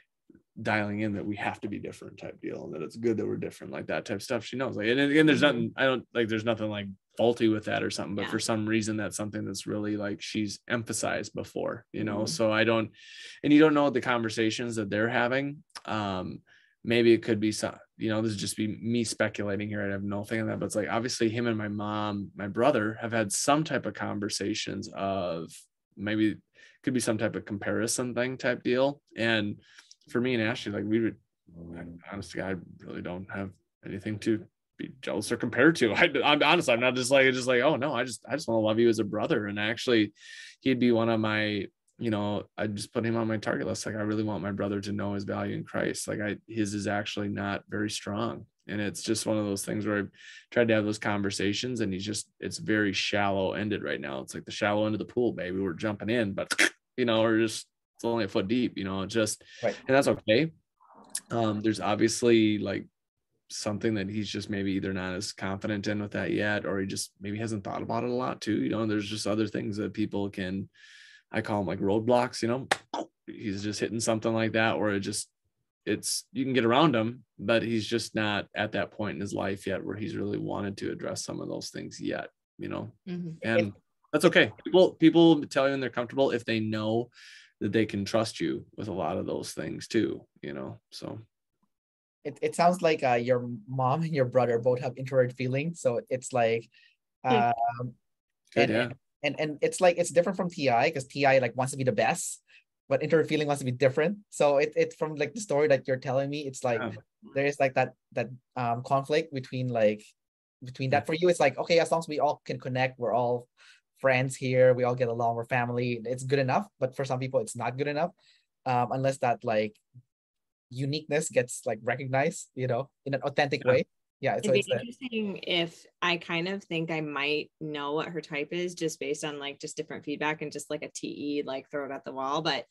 dialing in that we have to be different type deal and that it's good that we're different like that type stuff she knows like and again there's nothing i don't like there's nothing like faulty with that or something but Yeah. for some reason that's something that's really like she's emphasized before you know Mhm. so i don't and you don't know the conversations that they're having um maybe it could be some you know this is just be me speculating here. I have no thing on that but it's like obviously him and my mom my brother have had some type of conversations of maybe could be some type of comparison thing type deal. And for me and Ashli like we would honestly i really don't have anything to be jealous or compared to. I, i'm honest i'm not just like just like oh no i just i just want to love you as a brother. And actually he'd be one of my you know, I just put him on my target list. Like I really want my brother to know his value in Christ. Like I his is actually not very strong. And it's just one of those things where I've tried to have those conversations and he's just it's very shallow ended right now. It's like the shallow end of the pool, baby. We're jumping in, but you know, we're just it's only a foot deep, you know, just Right. and that's okay. Um, there's obviously like something that he's just maybe either not as confident in with that yet, or he just maybe hasn't thought about it a lot too. You know, there's just other things that people can I call them like roadblocks, you know. He's just hitting something like that where it just it's you can get around him, but he's just not at that point in his life yet where he's really wanted to address some of those things yet, you know. Mhm. And that's okay. People people tell you when they're comfortable if they know that they can trust you with a lot of those things too, you know. So it, it sounds like uh, your mom and your brother both have introvert feelings. So it's like um good, and, yeah. And and it's like it's different from TI because TI like wants to be the best, but introvert feeling wants to be different. So it, it's from like the story that you're telling me, it's like Yeah. there is like that that um conflict between like between that for you it's like okay as long as we all can connect we're all friends here we all get along we're family it's good enough but for some people it's not good enough um unless that like uniqueness gets like recognized you know in an authentic Yeah. way yeah so It'd be it's interesting if I kind of think I might know what her type is just based on like just different feedback and just like a TE, like throw it at the wall. But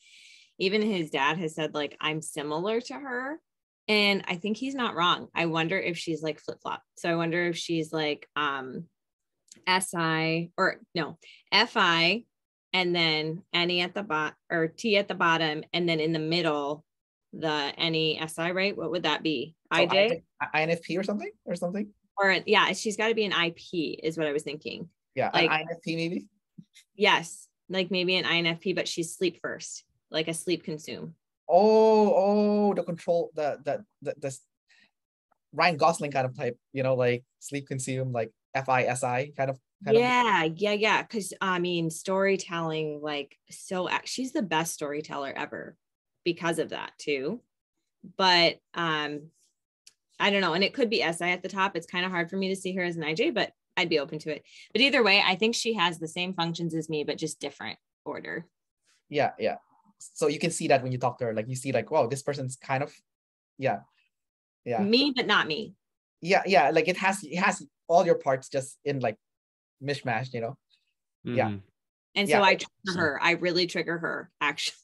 even his dad has said, like, I'm similar to her. And I think he's not wrong. I wonder if she's like flip flop. So I wonder if she's like um SI or no, FI and then any at the bot or T at the bottom. And then in the middle, the NE SI, right? What would that be? so IJ? I- INFP or something or something or yeah, she's got to be an IP, is what I was thinking. yeah Like- an INFP maybe Yes, like maybe an INFP, but she's sleep first, like a sleep consume. oh oh the control the the the, the Ryan Gosling kind of type you know like sleep consume like FISI kind of kind of yeah, yeah, yeah. Because I mean, storytelling, like, so she's the best storyteller ever because of that too. But um, I don't know, and it could be SI at the top. It's kind of hard for me to see her as an IJ, but I'd be open to it. But either way, I think she has the same functions as me, but just different order. yeah yeah so you can see that when you talk to her like you see like wow this person's kind of yeah yeah Me, but not me. yeah, yeah, like it has it has all your parts just in like mishmash, you know. Yeah. Mhm. And Yeah. so I trigger her. I really trigger her actually.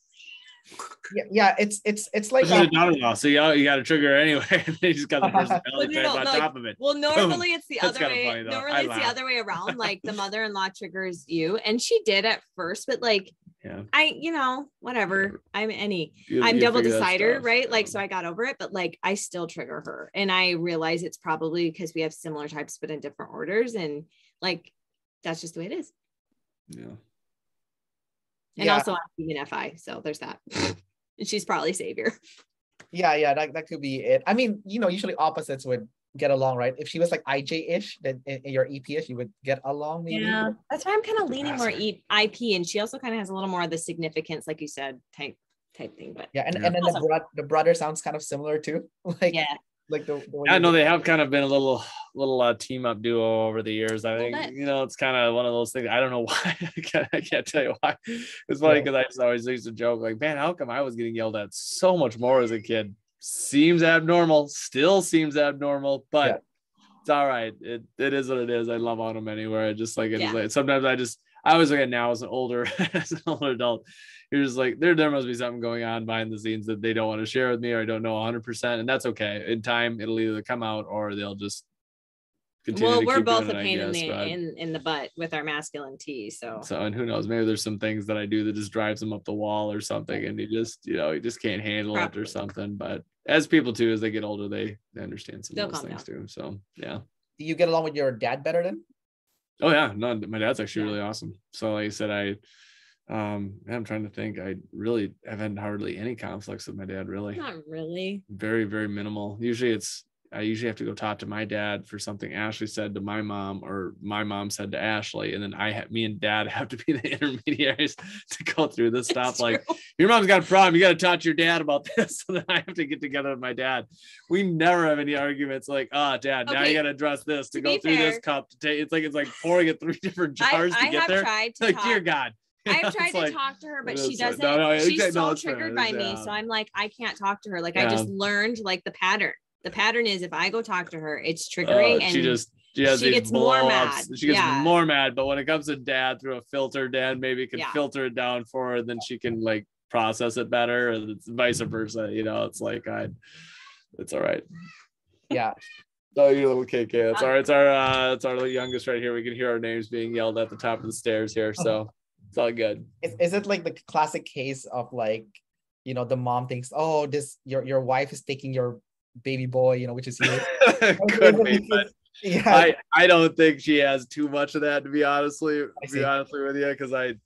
Yeah, yeah, it's it's it's like This a daughter-in-law, so you, you got to trigger her anyway. and then you just got the personality no, type no, on like- top of it. Well, normally it's the That's other way. funny, though. I normally it's the other way around. Like the mother-in-law triggers you, and she did at first, but like Yeah. I, you know, whatever. I'm any. You- I'm you double decider, right? Like so I got over it, but like I still trigger her, and I realize it's probably because we have similar types, but in different orders, and like that's just the way it is. Yeah. And Yeah. also I'm even FI, so there's that. and she's probably savior. yeah, yeah, that, that could be it. I mean, you know, usually opposites would get along, right? If she was like IJ-ish, then in, in your EP-ish, you would get along maybe. that's why I'm kind of leaning more E- IP, and she also kind of has a little more of the significance, like you said, type type thing. But Yeah, and, Yeah. and then the, Awesome. bro- the brother sounds kind of similar too. Like yeah, like the, the way I know they have kind of been a little little uh, team up duo over the years. I think bit. you know it's kind of one of those things. I don't know why. I can't, I can't tell you why. It's funny Yeah. because I just always used to joke like, man, how come I was getting yelled at so much more as a kid? Seems abnormal. Still seems abnormal, but Yeah. it's all right. It it is what it is. I love on them anywhere. I just like it. Yeah. Like, sometimes I just I was look at now as an older as an older adult. You're just like there there must be something going on behind the scenes that they don't want to share with me or I don't know 100 percent and that's okay. In time it'll either come out or they'll just continue. well, to we're keep both doing a it, I pain in the but- in, in the butt with our masculine T. So so and who knows maybe there's some things that I do that just drives them up the wall or something and you just you know you just can't handle it or something but as people too as they get older they, they understand some They'll of those calm things too so yeah Do you get along with your dad better then? Oh yeah, no, my dad's actually Yeah. really awesome. So like I said, I um I'm trying to think. I really haven't hardly any conflicts with my dad, really. not really. Very, very minimal. Usually it's I usually have to go talk to my dad for something Ashli said to my mom or my mom said to Ashli. And then I have me and dad have to be the intermediaries to go through this stuff. It's Like true. your mom's got a problem. You got to talk to your dad about this. So then I have to get together with my dad. We never have any arguments like, oh, dad, now you got to address this to, to go through this cup to take. It's like it's like pouring it three different I, jars I to get have there. tried to Like, talk. dear God. I've tried to like- talk to her, but she doesn't. no, no, she's exactly, no, so fair, triggered by it's, me, so I'm like, I can't talk to her. Like I just learned like the pattern. The pattern is if I go talk to her, it's triggering, Uh, and she just she has she these gets more blow mad. She gets Yeah. more mad. But when it comes to dad through a filter, dad maybe can Yeah. filter it down for her, then she can like process it better, and it's vice versa. You know, it's like I, it's all right. Yeah. Oh, you little KK. It's Uh, our, it's our, uh, it's our youngest right here. We can hear our names being yelled at the top of the stairs here, so it's all good. Is, is it like the classic case of like, you know, the mom thinks, oh, this your your wife is taking your baby boy, you know, which is you. Could be, but yeah. I I don't think she has too much of that to be honestly to be honestly with you because I you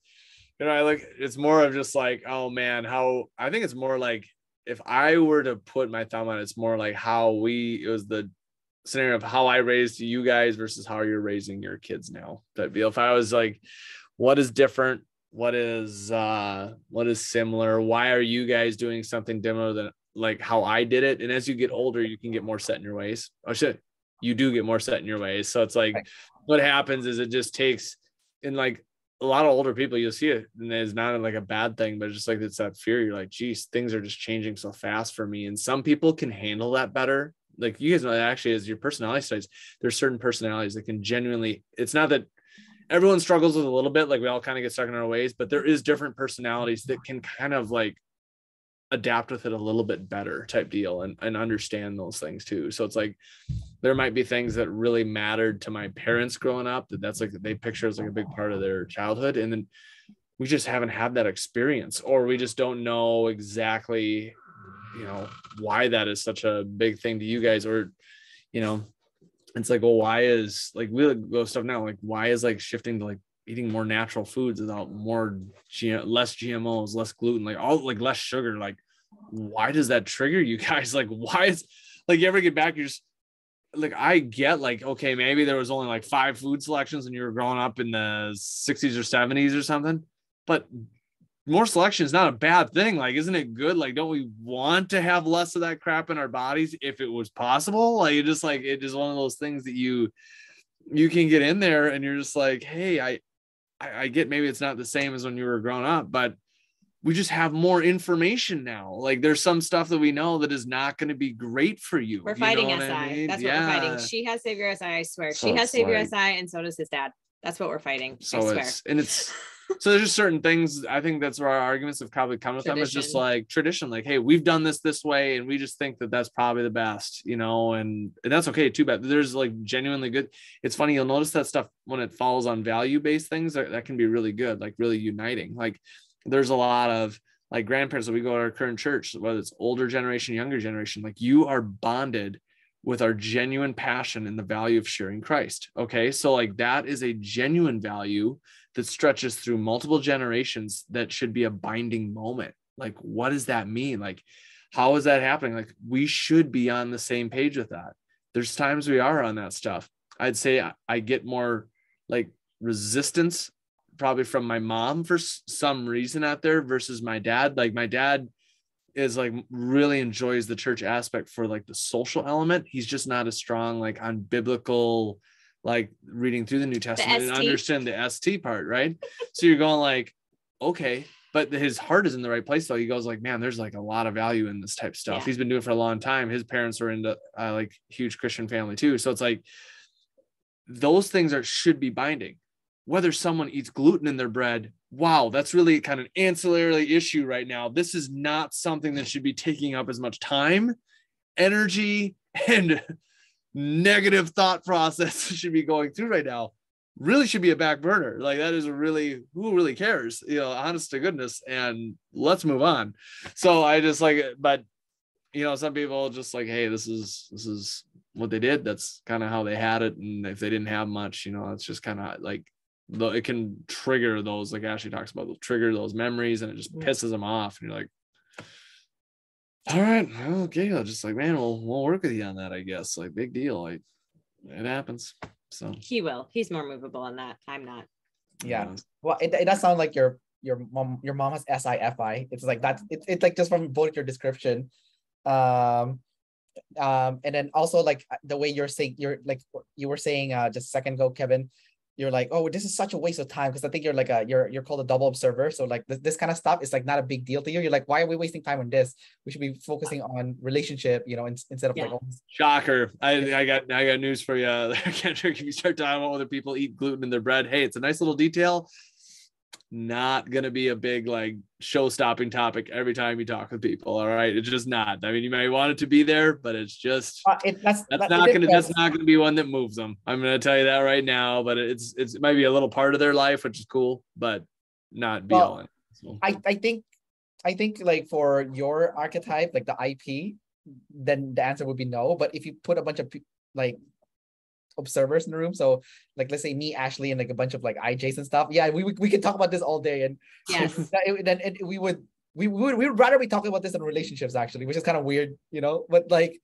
know I look it's more of just like oh man how I think it's more like if I were to put my thumb on it, it's more like how we it was the scenario of how I raised you guys versus how you're raising your kids now deal if I was like what is different what is uh what is similar why are you guys doing something different than like how I did it and as you get older you can get more set in your ways oh shit you do get more set in your ways. So it's like Right. what happens is it just takes in like a lot of older people, you'll see it and it's not like a bad thing, but it's just like it's that fear. You're like, geez, things are just changing so fast for me. And some people can handle that better. Like you guys know actually as your personality studies, there's certain personalities that can genuinely, it's not that everyone struggles with a little bit, like we all kind of get stuck in our ways, but there is different personalities that can kind of like adapt with it a little bit better type deal and, and understand those things too. So it's like there might be things that really mattered to my parents growing up that that's like they picture as like a big part of their childhood. And then we just haven't had that experience or we just don't know exactly, you know, why that is such a big thing to you guys or, you know, it's like, well, why is like we go stuff now, like why is like shifting to like eating more natural foods without more G- less GMOs, less gluten, like all like less sugar. Like, why does that trigger you guys? Like, why is like you ever get back, you're just like I get like, okay, maybe there was only like five food selections when you were growing up in the 60s or 70s or something, but more selection is not a bad thing. Like, isn't it good? Like, don't we want to have less of that crap in our bodies if it was possible? Like, it just like it is one of those things that you you can get in there and you're just like, hey, I I, I get maybe it's not the same as when you were growing up, but we just have more information now. Like there's some stuff that we know that is not going to be great for you. We're You fighting SI. I mean? That's what yeah. we're fighting. She has Savior SI, I swear. So she has Savior like- SI, and so does his dad. That's what we're fighting. I so swear. it's and it's so there's just certain things i think that's where our arguments have probably come with them it's just like tradition like hey we've done this this way and we just think that that's probably the best you know and, and that's okay too bad there's like genuinely good it's funny you'll notice that stuff when it falls on value based things that, that can be really good like really uniting like there's a lot of like grandparents that we go to our current church whether it's older generation younger generation like you are bonded with our genuine passion and the value of sharing Christ. Okay. So, like, that is a genuine value that stretches through multiple generations that should be a binding moment. Like, what does that mean? Like, how is that happening? Like, we should be on the same page with that. There's times we are on that stuff. I'd say I- get more like resistance probably from my mom for some reason out there versus my dad. Like, my dad is like really enjoys the church aspect for like the social element. He's just not as strong like on biblical, like reading through the New Testament and understand the ST part, right? so you're going like, okay, but his heart is in the right place though. He goes like, man, there's like a lot of value in this type of stuff. Yeah. He's been doing it for a long time. His parents are into uh, like huge Christian family too. So it's like those things are should be binding. Whether someone eats gluten in their bread, wow, that's really kind of an ancillary issue right now. This is not something that should be taking up as much time, energy, and negative thought process should be going through right now. Really should be a back burner. Like that is a really who really cares, you know, honest to goodness. And let's move on. So I just like, but you know, some people just like, hey, this is this is what they did. That's kind of how they had it. And if they didn't have much, you know, it's just kind of like it can trigger those, like Ashli talks about, trigger those memories and it just Mm. pisses them off. And you're like, all right, okay. I'll just like, man, we'll we'll work with you on that, I guess. Like, big deal. Like it happens. So He will. He's more movable on that. I'm not. Yeah. Well, it, it does sound like your your mom your mom has SIFI. It's like that. It's it's like just from both your description, um, um, and then also like the way you're saying you're like you were saying uh just a second ago, Kevin. You're like, oh, this is such a waste of time because I think you're like a you're you're called a double observer. So like this, this kind of stuff is like not a big deal to you. You're like, why are we wasting time on this? We should be focusing on relationship, you know, in, instead of like Yeah. all this- Shocker. I, I got I got news for you. I can't if you start talking about whether people eat gluten in their bread. Hey, it's a nice little detail. Not gonna be a big like show-stopping topic every time you talk with people. All right. It's just not. I mean, you may want it to be there, but it's just Uh, it, that's that's that- not gonna that's not gonna be one that moves them. I'm gonna tell you that right now, but it's it's it might be a little part of their life, which is cool, but not be Well, all in. So, I, I think I think like for your archetype, like the IP, then the answer would be no. But if you put a bunch of like observers in the room, so like let's say me, Ashli, and like a bunch of like IJs and stuff, yeah, we we, we could talk about this all day, and Yes. then it, we would we, we would we would rather be talking about this in relationships actually, which is kind of weird, you know. But like,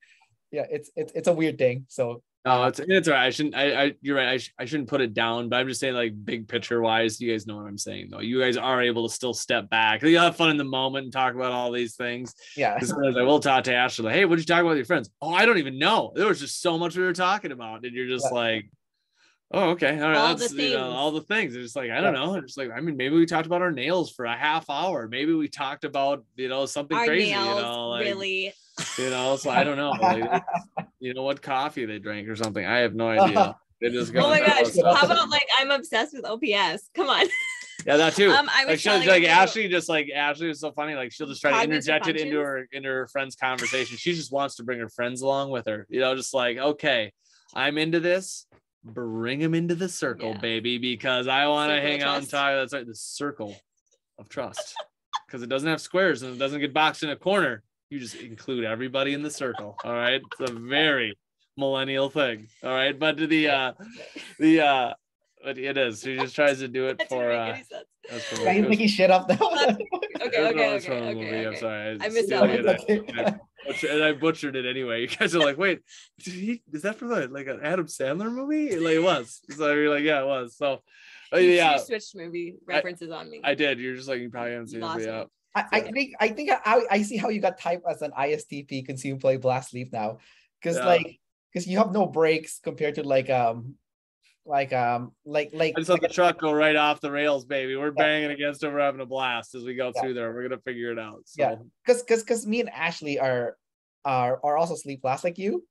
yeah, it's it's it's a weird thing. So no, it's it's all right. I shouldn't. I, I you're right. I, sh- I shouldn't put it down, but I'm just saying, like big picture wise, you guys know what I'm saying, though. You guys are able to still step back. You have fun in the moment and talk about all these things. yeah, Because I will talk to Ashli, like, hey, what did you talk about with your friends? Oh, I don't even know. There was just so much we were talking about, and you're just Yeah. like, oh, okay, all right, All the that's you know, things. all the things. It's just like I don't know. It's like I mean, maybe we talked about our nails for a half hour. Maybe we talked about you know something Our crazy. nails you know, like, really. you know. So I don't know. Like, you know what coffee they drank or something. I have no idea. They just go. Oh my gosh. How about like I'm obsessed with OPS? Come on. Yeah, that too. Um, I was like she'll like Ashli just like Ashli was so funny. Like she'll just try to interject it into her into her friend's conversation. She just wants to bring her friends along with her. You know, just like, okay, I'm into this. Bring them into the circle, Yeah. baby, because I want to hang out and trust. talk. That's right, the circle of trust. Because it doesn't have squares and it doesn't get boxed in a corner. You just include everybody in the circle. All right. It's a very millennial thing. All right. But to the uh the uh but it is. She just tries to do it That for uh that's for yeah, he's making shit up now. Okay, it was- okay, it okay, okay, I'm sorry. I just- missed yeah, that and. I- butchered- and I butchered it anyway. You guys are like, wait, he, is that from the, like an Adam Sandler movie? Like it was. So you're like, yeah, it was. So uh, yeah, You switched movie references on me. I did. You're just like, you probably haven't seen it. Me. Yeah. I, I think I think I, I see how you got typed as an ISTP consume play blast sleep now because Yeah. like because you have no breaks compared to like um like um like like I just let the truck go right off the rails, baby. We're Yeah. banging against it. We're having a blast as we go Yeah. through there. We're gonna figure it out. So Yeah. because because because me and Ashli are are are also sleep last like you,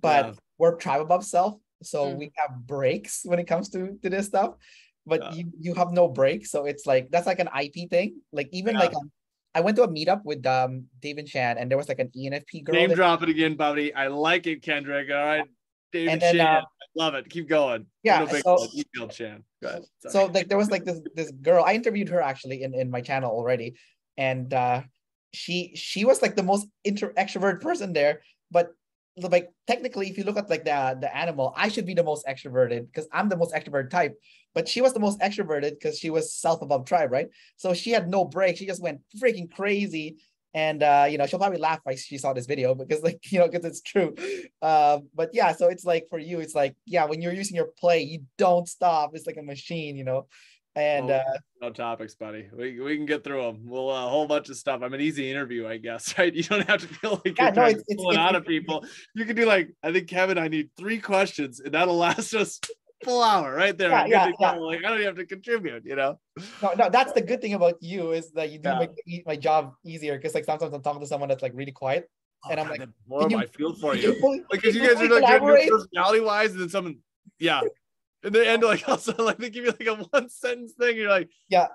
but Yeah. we're tribe above self, so Mm. we have breaks when it comes to to this stuff. But Yeah. you you have no break, so it's like that's like an IP thing. Like even Yeah. like um, I went to a meetup with um David Chan, and there was like an ENFP girl. name there. drop it again, buddy. I like it, Kendrick. All right. David And then, uh, I love it. Keep going. yeah, so- deal. Email Chan. Go ahead. so like there was like this this girl i interviewed her actually in in my channel already and uh she she was like the most inter extrovert person there but like technically if you look at like the the animal i should be the most extroverted because i'm the most extrovert type but she was the most extroverted because she was self above tribe right so she had no break she just went freaking crazy and uh you know she'll probably laugh if she saw this video because like you know because it's true uh, but yeah so it's like for you it's like yeah when you're using your play you don't stop it's like a machine you know and Oh, uh no topics, buddy. We, we can get through them. We'll uh, a whole bunch of stuff. I'm an easy interview, I guess. Right? You don't have to feel like Yeah, you're no, trying it's- to it's- pull it it's- out of people. You can do like I think Kevin. I need three questions, and that'll last us full hour right there. Yeah, yeah, yeah. Like I don't even have to contribute. You know. no no that's the good thing about you is that you do make my job easier because like sometimes i'm talking to someone that's like really quiet oh, And I'm God, like, horrible. you- I feel for you. fully- Like, because you guys are like personality wise, and then someone, yeah. And the end, like also like they give you like a one sentence thing. You're like, Yeah.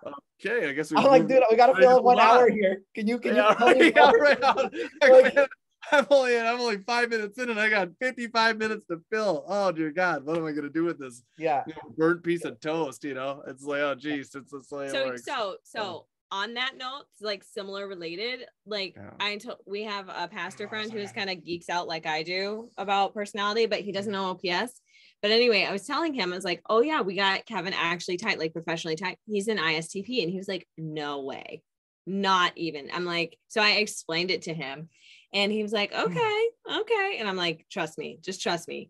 okay, I guess we. i'm like dude we gotta fill in one hour here can you can yeah, you right, yeah, right. Like- I'm only I'm only five minutes in, and I got 55 minutes to fill. Oh dear God, what am I gonna do with this? Yeah. You know, burnt piece of toast? You know, it's like oh geez, it's it's like it so works. so so oh. on that note like similar related like Yeah. i told we have a pastor oh, friend who's kind of geeks out like i do about personality but he doesn't mm. know ops but anyway i was telling him i was like oh yeah we got kevin actually tight like professionally tight. He's an istp and he was like no way. Not even. I'm like so i explained it to him and he was like okay okay. And i'm like trust me just trust me.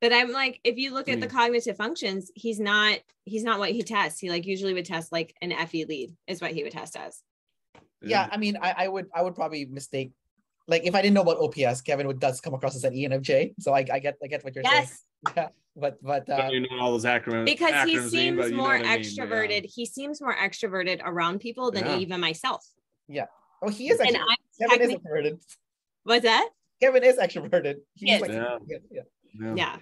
But i'm like if you look at the cognitive functions he's not he's not what he tests. He like usually would test like an fe lead is what he would test as. Yeah i mean i i would i would probably mistake like if i didn't know about ops kevin would does come across as an enfj so i, I get i get what you're saying. Yes. Yeah but but Don't uh, you know all those acronyms because he acronyms mean, but seems you know more what I mean, yeah. extroverted he seems more extroverted around people than Yeah. even myself. Yeah. oh he is and i'm kevin is technic- extroverted what's that kevin is extroverted he's Yes. like Yeah. yeah, yeah. Yeah.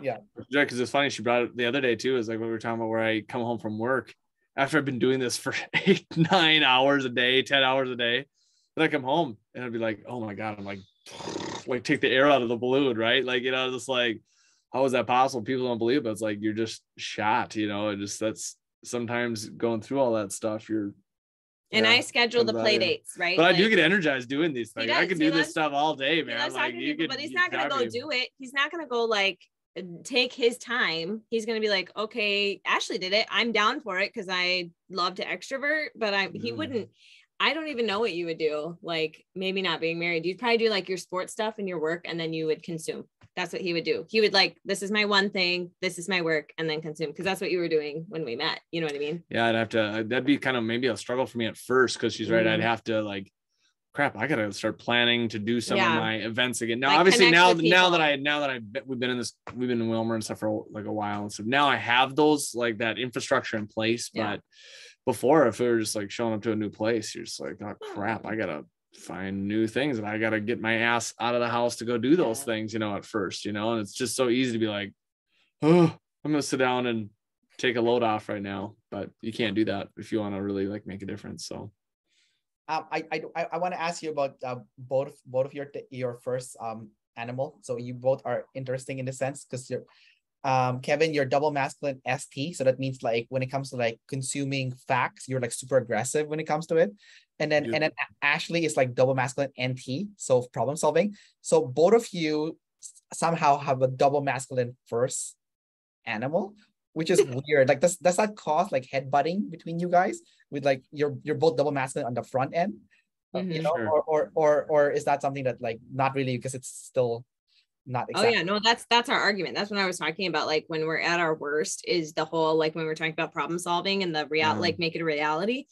yeah Yeah, because it's funny. She brought it the other day too. Is like what we were talking about, where I come home from work after I've been doing this for eight, nine hours a day, ten hours a day. Then I come home and I'd be like, "Oh my god!" I'm like, like take the air out of the balloon, right? Like you know, just like, how is that possible? People don't believe, it, but it's like you're just shot. You know, it just that's sometimes going through all that stuff. You're, and yeah, i schedule the play dates right but I do get energized doing these He things. I can do this stuff all day, man. Like people, could, but he's not gonna go do it. He's not gonna go like take his time. He's gonna be like, okay, Ashli did it. I'm down for it because I love to extrovert, but I he Mm. wouldn't. I don't even know what you would do. Like maybe not being married. You'd probably do like your sports stuff and your work, and then you would consume. That's what he would do. He would like, this is my one thing, this is my work, and then consume. Because that's what you were doing when we met. You know what I mean? Yeah, I'd have to. uh, That'd be kind of maybe a struggle for me at first because she's right. I'd Mhm. have to like, crap. I gotta start planning to do some Yeah. of my events again. Now, Like, obviously, now now that. I now that I we've been in this, we've been in Wilmer and stuff for like a while, and so now I have those like that infrastructure in place. Yeah. But before, if we were just like showing up to a new place, you're just like, oh crap, I gotta find new things and I gotta get my ass out of the house to go do those Yeah. things, you know, at first, you know, and it's just so easy to be like, oh, I'm gonna sit down and take a load off right now, but you can't do that if you want to really like make a difference. So um, I I I, I want to ask you about uh, both both of your your first um animal. So you both are interesting in the sense because you're um Kevin, you're double masculine ST. So that means like when it comes to like consuming facts, you're like super aggressive when it comes to it. And then Yeah. and then Ashli is like double masculine NT, so problem solving. So both of you somehow have a double masculine first animal, which is weird. Like does does that cause like headbutting between you guys with like you're you're both double masculine on the front end? Uh, you know, Sure. or, or or or is that something that like not really because it's still not exactly Oh yeah, no, that's that's our argument. That's what I was talking about. Like when we're at our worst, is the whole like when we're talking about problem solving and the real Yeah. like mm. make it a reality.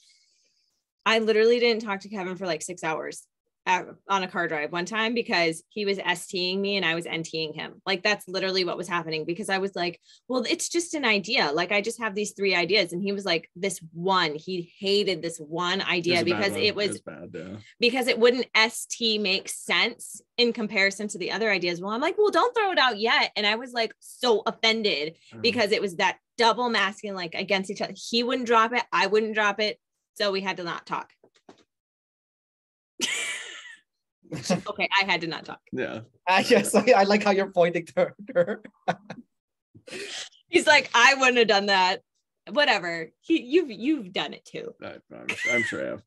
I literally didn't talk to Kevin for like six hours. At, on a car drive one time because he was STing me and I was NTing him. Like that's literally what was happening because I was like, well, it's just an idea. Like I just have these three ideas. And he was like, this one, he hated this one idea because it was, bad, yeah. because it wouldn't ST make sense in comparison to the other ideas. Well, I'm like, well, don't throw it out yet. And I was like so offended Mhm. because it was that double masking like against each other. He wouldn't drop it, I wouldn't drop it. So we had to not talk. okay, I had to not talk. yeah. Ah, yes, I, I like how you're pointing to her. He's like, I wouldn't have done that. Whatever. He, you've you've done it too. I, I'm, I'm sure I have.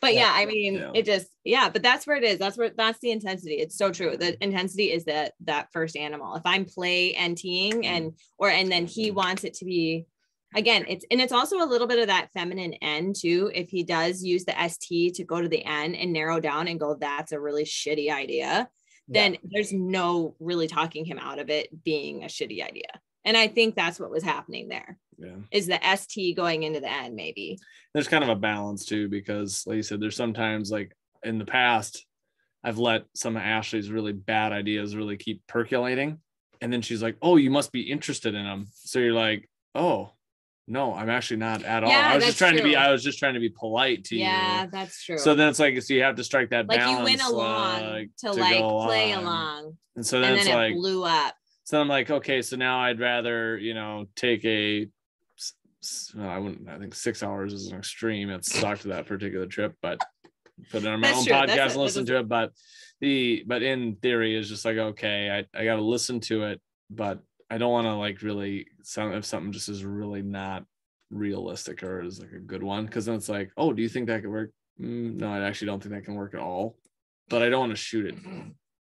But Yeah. yeah, I mean, Yeah. it just yeah, but that's where it is. That's where that's the intensity. It's so true. The intensity is that that first animal. If I'm play NTing and or and then he wants it to be again, it's and it's also a little bit of that feminine N too. If he does use the ST to go to the N and narrow down and go, that's a really shitty idea, then there's no really talking him out of it being a shitty idea. And I think that's what was happening there Yeah. is the ST going into the N maybe. There's kind of a balance too, because like you said, there's sometimes like in the past, I've let some of Ashli's really bad ideas really keep percolating. And then she's like, Oh, you must be interested in them. So you're like, Oh, no, I'm actually not at all. Yeah, I was just that's trying to be. I was just trying to be polite to Yeah, you. Yeah, that's true. So then it's like, so you have to strike that like balance. you went along like, to, like play along. along And so then and it's then like, it blew up so I'm like, okay, so now I'd rather, you know, take a, uh, I wouldn't, I think six hours is an extreme. It sucked that particular trip, but put it on my That's own true. Podcast a- and listen is to it. But the, but in theory, is just like, okay, I, I got to listen to it, but I don't want to like really sound if something just is really not realistic or is like a good one. Cause then it's like, oh, do you think that could work? Mm, no, I actually don't think that can work at all. But I don't want to shoot it.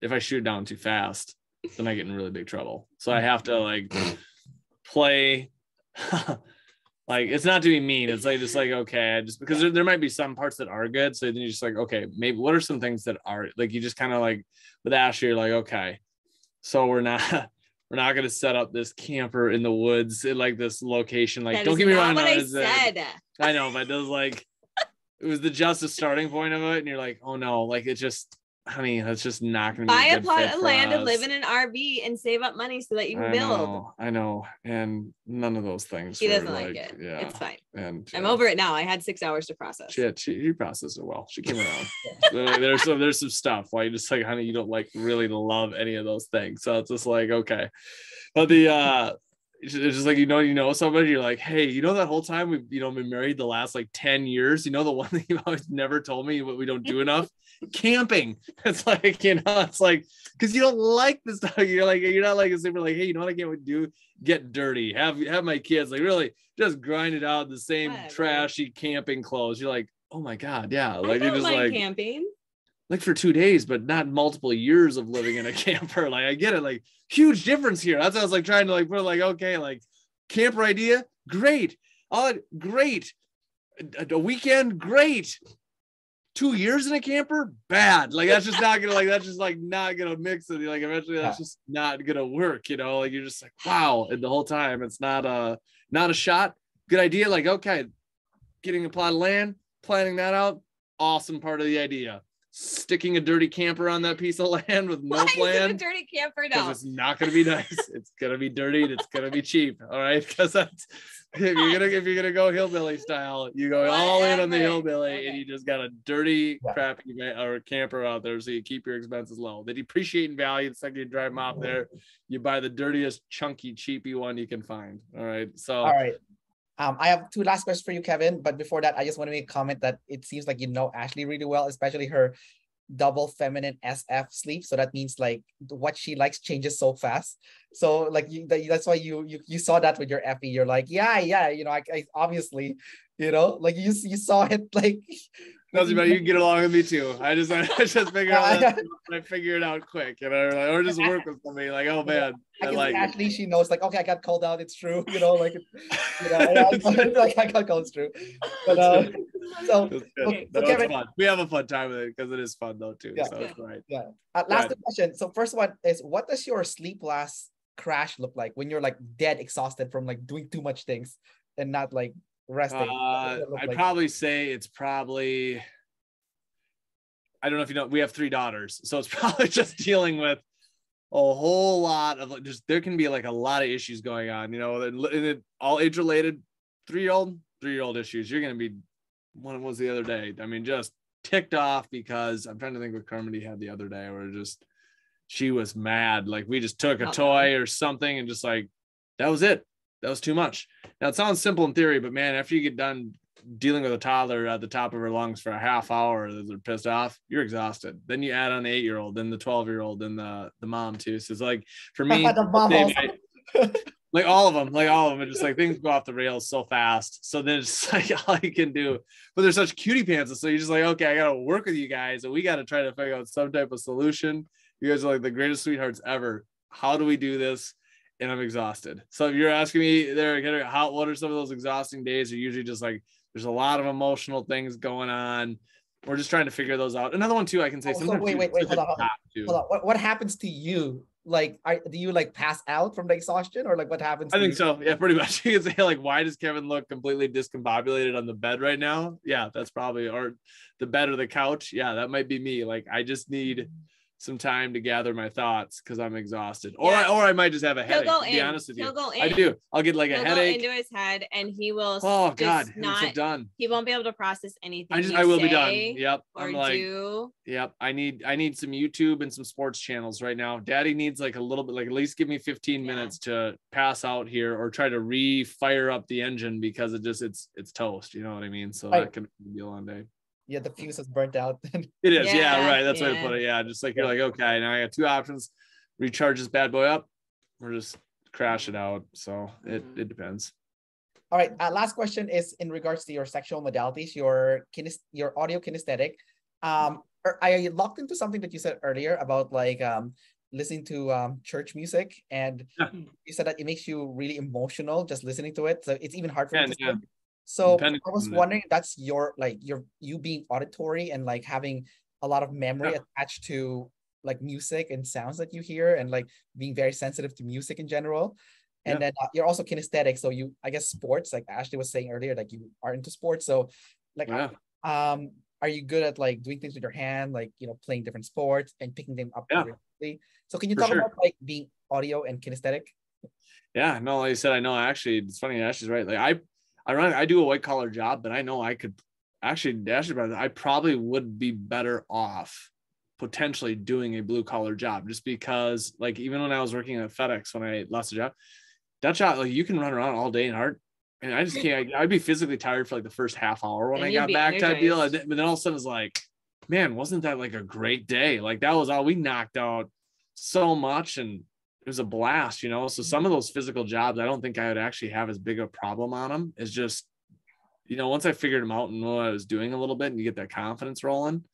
If I shoot down too fast, then I get in really big trouble. So I have to like play like it's not to be mean. It's like just like okay, just because there, there might be some parts that are good. So then you're just like, okay, maybe what are some things that are like you just kind of like with Ashli, you're like, okay, so we're not we're not gonna set up this camper in the woods in like this location. Like, That don't get me wrong, what i uh, said I know, but it was like it was the just the starting point of it, and you're like, oh no, like it just, honey, that's just not gonna be buy a, a plot of land and live in an rv and save up money so that you can I build know, I know, and none of those things. he were, doesn't like, it Yeah, it's fine and i'm yeah. over it now i had six hours to process She, she, she processed it well. She came around. So there's some there's some stuff why you just like, honey, you don't like really love any of those things. So it's just like okay, but the uh, it's just like you know you know somebody. You're like, hey, you know that whole time we've you know been married the last like ten years. You know the one thing you've always never told me what we don't do enough. Camping. It's like you know it's like because you don't like this stuff. You're like you're not like super like hey you know what I can't do get dirty have have my kids like really just grind it out in the same trashy camping clothes. You're like oh my god yeah like you're just like camping like for two days, but not multiple years of living in a camper. Like I get it, like huge difference here. That's what I was like trying to like put like, okay, like camper idea, great. Oh, great. A, a weekend, great. Two years in a camper, bad. Like that's just not gonna like that's just like not gonna mix it. Like eventually that's just not gonna work, you know. Like you're just like, wow, and the whole time it's not a not a shot. Good idea. Like, okay, getting a plot of land, planning that out, awesome part of the idea sticking a dirty camper on that piece of land with no why is a plan dirty camper because now it's not going to be nice. it's going to be dirty and it's going to be cheap. All right, because that's if you're gonna if you're gonna go hillbilly style, you go all in on the hillbilly, Okay. and you just got a dirty, Yeah. crappy van or camper out there, so you keep your expenses low. They depreciate in value. The second you drive them out there, you buy the dirtiest, chunky, cheapy one you can find. All right, so All right. Um, I have two last questions for you, Kevin. But before that, I just want to make a comment that it seems like you know Ashli really well, especially her double feminine SF sleep. So that means like what she likes changes so fast. So like you, that, that's why you you you saw that with your Fe. You're like, yeah, yeah, you know, I, I obviously, you know, like you you saw it like. doesn't matter. You can get along with me too. I just I just figure out that- I figure it out quick, you know, like, or just work with somebody like, oh man, I I like it. She knows like, okay, I got called out. It's true, you know, like, you know, like I got called. It's true. But uh, so. Okay, No, fun. We have a fun time with it because it is fun though too. Yeah. So it's great. Yeah. Uh, last question. So first one is what does your sleep last crash look like when you're like dead exhausted from like doing too much things and not like resting? Uh, I'd like? probably say it's probably I don't know if you know, we have three daughters, so it's probably just dealing with a whole lot of just there can be like a lot of issues going on, you know, all age related, three year old, three year old issues. You're gonna be one was the other day. I mean, just ticked off because I'm trying to think what Carmody had the other day where just she was mad. Like we just took a oh, toy or something and just like that was it. That was too much. Now it sounds simple in theory, but man, after you get done dealing with a toddler at the top of her lungs for a half hour that they're pissed off, you're exhausted. Then you add on the eight year old, then the 12 year old, then the, the mom too. So it's like for me, like all of them, like all of them, and just like things go off the rails so fast. So then it's like all you can do, but they're such cutie pants. So you're just like, okay, I got to work with you guys and we got to try to figure out some type of solution. You guys are like the greatest sweethearts ever. How do we do this? And I'm exhausted. So if you're asking me there, how, what are some of those exhausting days? Are usually just like there's a lot of emotional things going on. We're just trying to figure those out. Another one too, I can say. Oh, so wait, wait, wait, hold on, hold on. hold on. What, what happens to you? Like, are, do you like pass out from the exhaustion, or like what happens? I think you? so. Yeah, pretty much. You can say like, why does Kevin look completely discombobulated on the bed right now? Yeah, that's probably or the bed or the couch. Yeah, that might be me. Like, I just need some time to gather my thoughts because I'm exhausted. Or I, or I might just have a headache. He'll go to be in. honest with He'll you. Go in. I do. I'll get like He'll a headache. into his head and he will Oh God, not so done. He won't be able to process anything. I just I will be done. Yep. I'm like do. Yep. I need I need some YouTube and some sports channels right now. Daddy needs like a little bit like at least give me 15 yeah. minutes to pass out here or try to re-fire up the engine because it just it's it's toast. You know what I mean? So right. that can be a long day yeah, the fuse is burnt out. it is, yeah, yeah right. That's yeah. way to put it. Yeah, just like you're like, okay, now I got two options: recharge this bad boy up, or just crash it out. So it it depends. All right. Uh, last question is in regards to your sexual modalities, your kines- your audio kinesthetic. Um, I locked into something that you said earlier about like um listening to um church music, and yeah. you said that it makes you really emotional just listening to it. So it's even hard for yeah, me to yeah. So Depending I was wondering that's your like your you being auditory and like having a lot of memory yeah. attached to like music and sounds that you hear and like being very sensitive to music in general. And yeah. then uh, you're also kinesthetic. So you I guess sports, like Ashli was saying earlier, like you are into sports. So like yeah. um are you good at like doing things with your hand, like you know, playing different sports and picking them up yeah. So can you For talk sure. about like being audio and kinesthetic? Yeah, no, like I said, I know actually it's funny, Ashli's right. Like I I I do a white collar job, but I know I could actually, actually, I probably would be better off potentially doing a blue collar job just because, like, even when I was working at FedEx when I lost a job, that job, like, you can run around all day and hard. And I just can't, I'd be physically tired for like the first half hour when and I got back energized. type deal. But then all of a sudden it's like, man, wasn't that like a great day? Like, that was all we knocked out so much. And it was a blast, you know. So some of those physical jobs, I don't think I would actually have as big a problem on them. Is just, you know, once I figured them out and what I was doing a little bit, and you get that confidence rolling,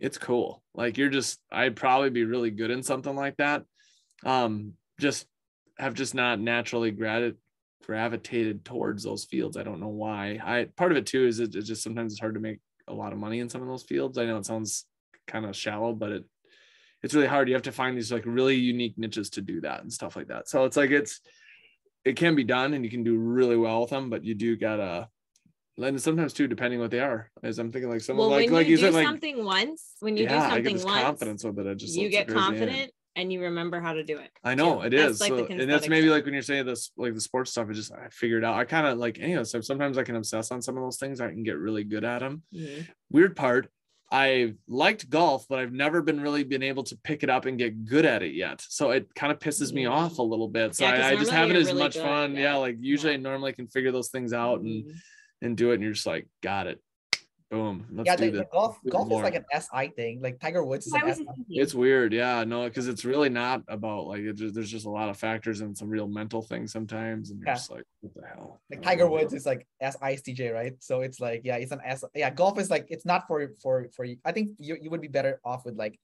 it's cool. Like you're just, I'd probably be really good in something like that. Um, just have just not naturally gravitated gravitated towards those fields. I don't know why. I part of it too is it, it's just sometimes it's hard to make a lot of money in some of those fields. I know it sounds kind of shallow, but it it's really hard. You have to find these like really unique niches to do that and stuff like that. So it's like it's it can be done and you can do really well with them, but you do gotta and sometimes too, depending what they are. As I'm thinking like someone well, like like you do like, something once, when you yeah, do something I get this once, confidence with it. I just you get confident and you remember how to do it. I know too. it is. Like so, and that's maybe like when you're saying this, like the sports stuff, I just I figured out. I kind of like, you know, so sometimes I can obsess on some of those things. I can get really good at them. Mm-hmm. Weird part, I've liked golf, but I've never been really been able to pick it up and get good at it yet. So it kind of pisses me off a little bit. So yeah, I, I, just haven't as really much fun. Yeah. yeah. like usually yeah. I normally can figure those things out and mm-hmm. and do it, and you're just like, got it. Boom. Let's yeah, do the, this. golf golf is like an SI thing. Like Tiger Woods is an SI. It's weird. Yeah, no, because it's really not about like it just, there's just a lot of factors and some real mental things sometimes, and you're yeah. just like, what the hell? Like Tiger Woods is like SISTJ, right? So it's like, yeah, it's an S. Yeah, golf is like it's not for for for you. I think you you would be better off with like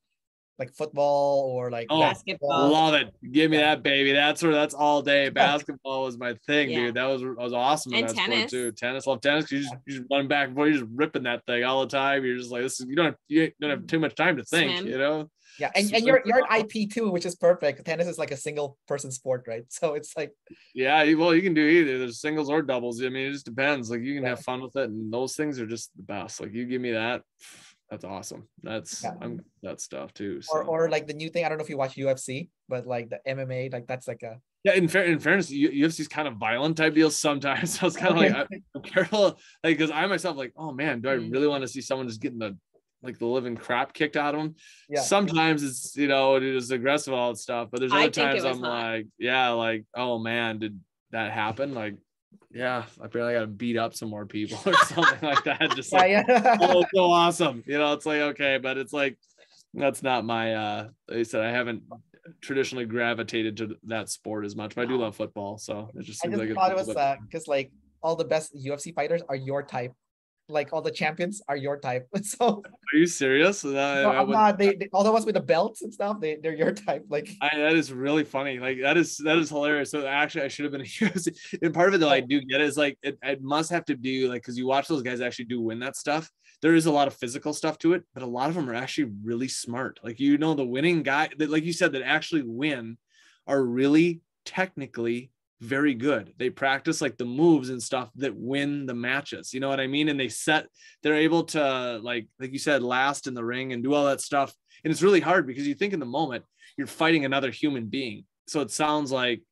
like football or like oh, basketball. Love it. Give me that baby. That's where that's all day. Basketball was my thing, yeah. dude. That was was awesome. And tennis too. Tennis, love tennis. You just you just run back and forth. You're just ripping that thing all the time. You're just like this. Is, you don't have, you don't have mm. too much time to think. Swim. You know. Yeah, and, and you're you're an IP too, which is perfect. Tennis is like a single person sport, right? So it's like yeah, well, you can do either. There's singles or doubles. I mean, it just depends. Like you can yeah. have fun with it, and those things are just the best. Like you give me that, that's awesome. That's Yeah. I'm that stuff too. Or so. or like the new thing. I don't know if you watch UFC, but like the MMA, like that's like a Yeah, in, fair, in fairness, U- UFC's kind of violent type deals sometimes. So it's kind of like I- I'm careful, like because I myself like, oh man, do I Mm. really want to see someone just getting the like the living crap kicked out of them? yeah. Sometimes it's you know it is aggressive all that stuff, but there's other times I'm hot. like, yeah, like oh man, did that happen? Like, yeah, I apparently got to beat up some more people or something like that. Just Yeah, like, yeah. oh, so awesome, you know, it's like okay, but it's like that's not my. uh Like I said, I haven't traditionally gravitated to that sport as much, but I do love football, so it just I seems just like thought it was uh because like all the best UFC fighters are your type. Like all the champions are your type. So Are you serious? That, no, I I'm would- not they, they all the ones with the belts and stuff, they they're your type. Like I, that is really funny. Like that is that is hilarious. So actually, I should have been a UFC. And part of it though, I do get it, is like it, it must have to do like because you watch those guys actually do win that stuff. There is a lot of physical stuff to it, but a lot of them are actually really smart. Like you know, the winning guy that, like you said, that actually win are really technically very good. They practice like the moves and stuff that win the matches. You know what I mean? And they set, they're able to like, like you said, last in the ring and do all that stuff. And it's really hard because you think in the moment you're fighting another human being. So it sounds like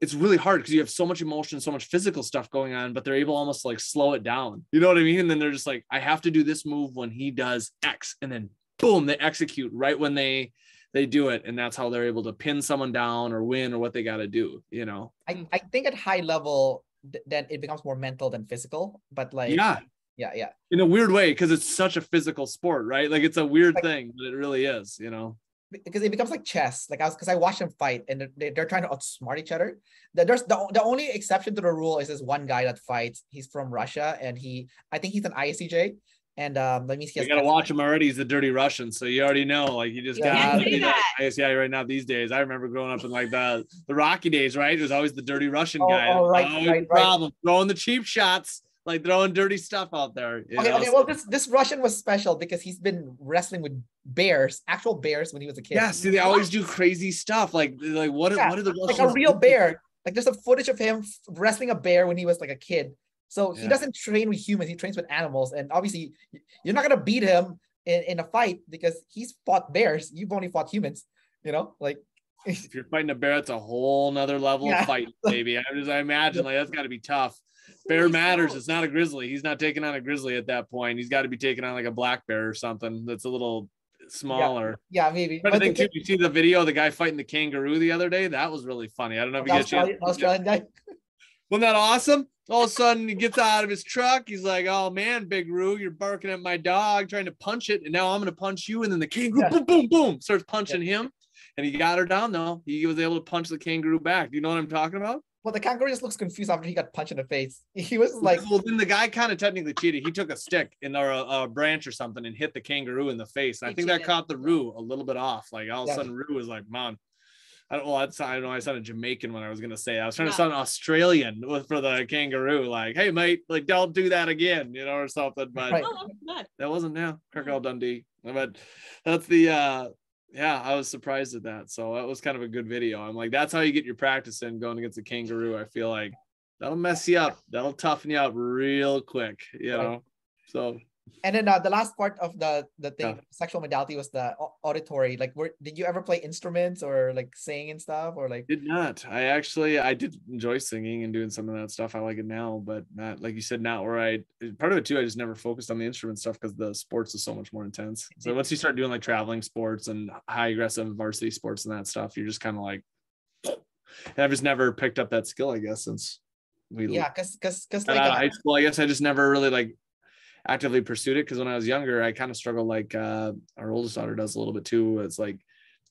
it's really hard because you have so much emotion, so much physical stuff going on, but they're able almost like slow it down. You know what I mean? And then they're just like, I have to do this move when he does X, and then boom, they execute right when they they do it, and that's how they're able to pin someone down or win or what they got to do. You know? I, I think at high level th- then it becomes more mental than physical. But like yeah, yeah, yeah. in a weird way because it's such a physical sport, right? Like it's a weird Like- thing, but it really is. You know? because it becomes like chess. Like I was because I watch them fight and they're, they- they're trying to outsmart each other. The- There's the, the only exception to the rule is this one guy that fights. He's from Russia and he I think he's an ICJ. And um that means he You gotta watch him already. He's the dirty Russian, so you already know. Like you just Yeah. got Can't say. I guess yeah, right now these days. I remember growing up in like the the Rocky days, right? It was always the dirty Russian Oh, guy. oh, right, Always right, the right. problem throwing the cheap shots, like throwing dirty stuff out there. Okay, know? okay. Well, this this Russian was special because he's been wrestling with bears, actual bears, when he was a kid. yeah, see, they always do crazy stuff. Like like what? Yeah, what are the like a real bear. Like there's a footage of him wrestling a bear when he was like a kid. So he doesn't train with humans; he trains with animals. And obviously, you're not gonna beat him in, in a fight because he's fought bears. You've only fought humans. You know, like If you're fighting a bear, it's a whole nother level Yeah. of fight, baby. I just I imagine like that's got to be tough. Bear matters. It's not a grizzly. He's not taking on a grizzly at that point. He's got to be taking on like a black bear or something that's a little smaller. yeah, maybe. But I think too, you see the video of the guy fighting the kangaroo the other day? That was really funny. I don't know if you get. Australian, Australian guy. Wasn't that awesome? All of a sudden he gets out of his truck. He's like, Oh man, Big Roo, you're barking at my dog, trying to punch it. And now I'm gonna punch you. And then the kangaroo, Yeah. boom, boom, boom, starts punching him. And he got her down though. He was able to punch the kangaroo back. Do you know what I'm talking about? Well, the kangaroo just looks confused after he got punched in the face. He was like, well, then the guy kind of technically cheated. He took a stick in or a, a branch or something and hit the kangaroo in the face. And I think that caught the Roo a little bit off. Like all of a Yeah. sudden, Roo was like, "Man, I don't. Well, that's, I don't know. I sounded Jamaican when I was gonna say. it. I was trying to sound Australian with for the kangaroo. Like, hey mate, like don't do that again, you know, or something. But Right. Oh, that wasn't yeah, Crocodile Dundee. But that's the uh yeah, I was surprised at that. So that was kind of a good video. I'm like, that's how you get your practice in going against a kangaroo. I feel like that'll mess you up. That'll toughen you up real quick, you know. So and then uh, the last part of the the thing, Yeah. sexual modality was the auditory. Like, where did you ever play instruments or like sing and stuff or like? did not. I actually I did enjoy singing and doing some of that stuff. I like it now, but not like you said, not where I part of it too. I just never focused on the instrument stuff because the sports is so much more intense. So once you start doing like traveling sports and high aggressive varsity sports and that stuff, you're just kind of like and I've just never picked up that skill, I guess, since we Yeah, because because because like uh, high school. I guess I just never really like actively pursued it because when I was younger, I kind of struggled like uh our oldest daughter does a little bit too. It's like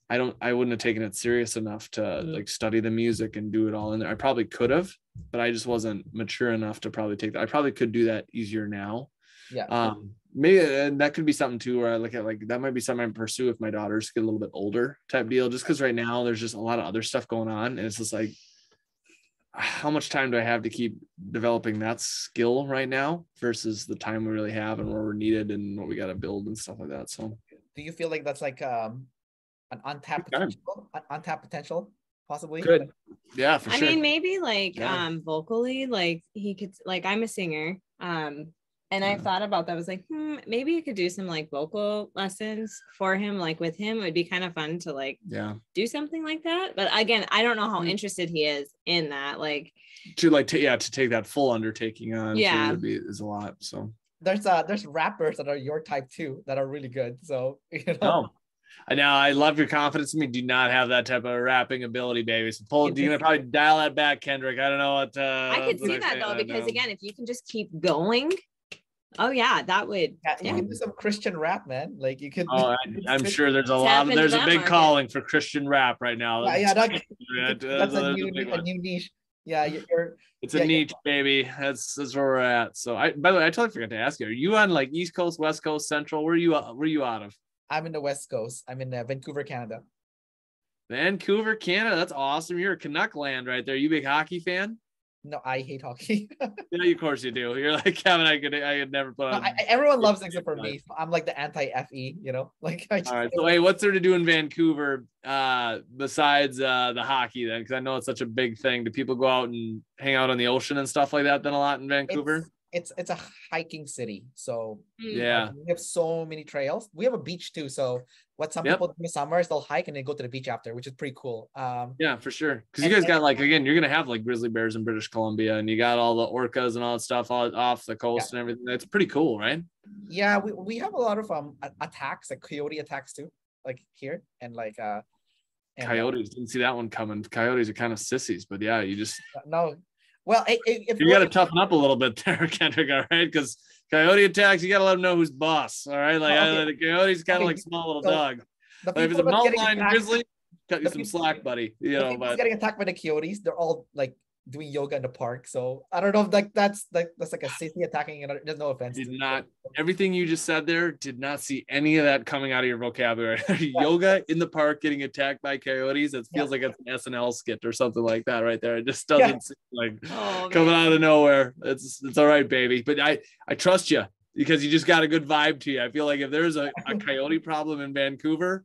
I don't I wouldn't have taken it serious enough to like study the music and do it all in there. I probably could have, but I just wasn't mature enough to probably take that. I probably could do that easier now. yeah. Um maybe and that could be something too where I look at like that might be something I pursue if my daughters get a little bit older type deal, just because right now there's just a lot of other stuff going on. And it's just like how much time do I have to keep developing that skill right now versus the time we really have and where we're needed and what we got to build and stuff like that. So Do you feel like that's like um an untapped potential? An untapped potential, possibly. Good. yeah, for I sure. I mean, maybe like Yeah. um vocally, like he could like I'm a singer. Um And I thought about that. I was like, hmm, maybe I could do some like vocal lessons for him, like with him. It would be kind of fun to like Yeah. do something like that. But again, I don't know how Mm. interested he is in that. Like, To like, ta- yeah, to take that full undertaking on, too, Yeah. would be is a lot. So, There's uh there's rappers that are your type too that are really good. So you know. no. I know I love your confidence in me. Do not have that type of rapping ability, baby. So pull. You're gonna probably dial that back, Kendrick. I don't know what. Uh, I could see that though, because them. again, if you can just keep going, oh yeah, that would. Yeah, you Yeah. can do some Christian rap, man. Like you could. Oh, I, I'm sure there's a lot. Of, there's a big market. calling for Christian rap right now. Yeah, yeah, that- Yeah, that's there's a new, big a new niche. Yeah, you- you're. It's a yeah, yeah. niche, baby. That's that's where we're at. So, I by the way, I totally forgot to ask you. Are you on like East Coast, West Coast, Central? Where are you? Where are you out of? I'm in the West Coast. I'm in uh, Vancouver, Canada. Vancouver, Canada. That's awesome. You're a Canuck land right there. You big hockey fan? No, I hate hockey. Yeah, of course you do. You're like Kevin. I could I could never put on. I, everyone loves except for me. So I'm like the anti-Fe, you know. Like I just, All right. So hey, what's there to do in Vancouver uh besides uh the hockey then? Because I know it's such a big thing. Do people go out and hang out on the ocean and stuff like that then a lot in Vancouver? It's, it's it's a hiking city, so Mm. Yeah. we have so many trails. We have a beach too. So what some Yep. people do in the summer is they'll hike and they go to the beach after, which is pretty cool. Um, Yeah, for sure. Because you And- guys got like again, you're gonna have like grizzly bears in British Columbia, and you got all the orcas and all that stuff all, off the coast and everything. It's pretty cool, right? yeah, we, we have a lot of um attacks, like coyote attacks too, like here and like uh and, uh, Coyotes didn't see that one coming. Coyotes are kind of sissies, but yeah, you just no, well, if you got to toughen up a little bit there, Kendrick. All right, because coyote attacks, you got to let them know who's boss. All right, like okay. I, the coyote's kind of Okay, like small little so dog. Like, if it's a mountain lion grizzly, cut you some people- slack, buddy. You know, but getting attacked by the coyotes, they're all like doing yoga in the park. So I don't know if like that's like that's like a city attacking another. There's no offense. Did to- not- everything you just said there did not see any of that coming out of your vocabulary. Yoga in the park getting attacked by coyotes. It feels like it's an SNL skit or something like that right there. It just doesn't Yeah. seem like Oh, coming man. out of nowhere. It's it's all right, baby. But I I trust you because you just got a good vibe to you. I feel like if there's a, a coyote problem in Vancouver,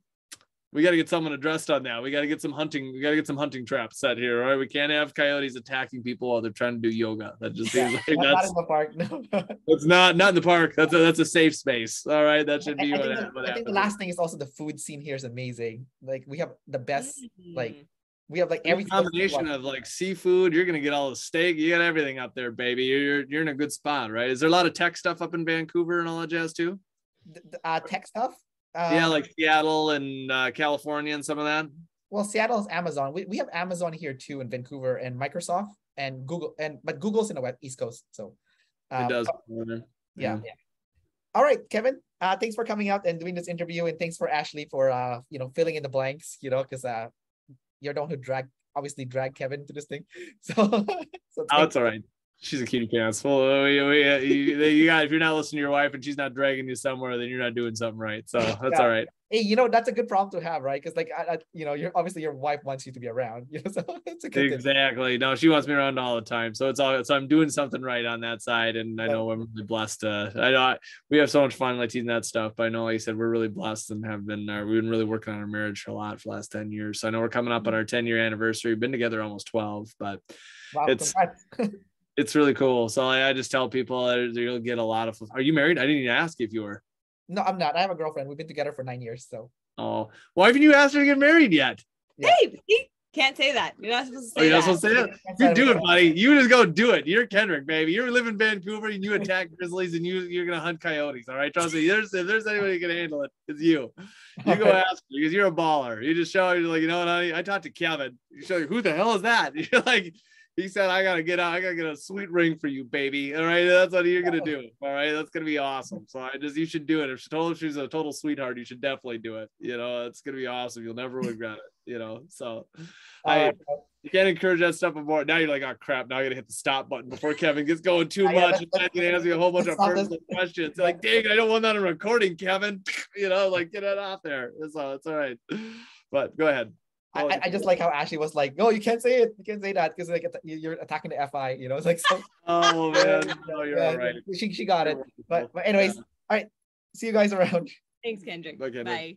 we got to get someone addressed on that. We got to get some hunting. We got to get some hunting traps set here. All right, we can't have coyotes attacking people while they're trying to do yoga. That just Yeah, seems like not, not that's in the park. No. it's not not in the park. That's a that's a safe space. All right, that should be I what, think, the, what I think the last thing is also the food scene here is amazing. Like we have the best. like, Mm. We have like Every every combination of like seafood, you're gonna get all the steak. You got everything up there, baby. You're you're, you're in a good spot, right? Is there a lot of tech stuff up in Vancouver and all that jazz too? th- th- uh, tech stuff. Uh, yeah, like Seattle and uh, California and some of that. well, Seattle's Amazon. We, we have Amazon here too in Vancouver and Microsoft and Google and but Google's in the west east coast. So It um, does. yeah, yeah. All right, Kevin. Uh, thanks for coming out and doing this interview, and thanks for Ashli for uh, you know, filling in the blanks. You know, because uh, you're the one who dragged obviously dragged Kevin to this thing. So, so Oh, it's all right. She's a cutie pants. Well, we, we, uh, you, you got if you're not listening to your wife and she's not dragging you somewhere, then you're not doing something right. So that's Yeah. all right. hey, you know, that's a good problem to have, right? Because like, I, I, you know, you're obviously your wife wants you to be around. You know, so it's a good thing. Exactly. No, she wants me around all the time. So it's all so I'm doing something right on that side. And I Yeah. know I'm really blessed. Uh, I know I- we have so much fun like teasing that stuff. But I know, like I said, we're really blessed and have been uh, we've been really working on our marriage for a lot for the last 10 years. So I know we're coming up on our 10 year anniversary. We've been together almost 12, but Wow, it's-. it's really cool. So I, I just tell people that you'll get a lot of are you married? I didn't even ask if you were. no, I'm not. I have a girlfriend. We've been together for nine years. So Oh, why haven't you asked her to get married yet? Hey, he can't say that. You're not supposed to Oh, say you're not that. supposed to say that? You do it, buddy. You just go do it. You're Kendrick, baby. You live in Vancouver and you attack grizzlies and you you're gonna hunt coyotes. All right, trust me. There's if there's anybody who can handle it, it's you. You go ask her because you're a baller. You just show you're like, you know what, honey? I talked to Kevin. You show you who the hell is that? You're like, he said, I gotta get out. I gotta get a sweet ring for you, baby. All right, that's what you're gonna oh. do. All right, that's gonna be awesome. So I just you should do it. If she told she's a total sweetheart, you should definitely do it. You know, it's gonna be awesome. You'll never regret it. You know, so I you can't encourage that stuff more. Now you're like, oh crap, now I gotta hit the stop button before Kevin gets going too much. and then he's gonna ask me a whole bunch of let's stop this. personal questions. Like, dang, I don't want that on recording, Kevin. You know, like get it out there. It's all it's all right. But go ahead. I, I- I just like how Ashli was like, "No, you can't say it. You can't say that because like you- you're attacking the Fi." You know, it's like so. Oh man, no, you're yeah, all right. She she got it. But but anyways, Yeah. all right. See you guys around. Thanks, Kendrick. Bye, Kendrick. Bye.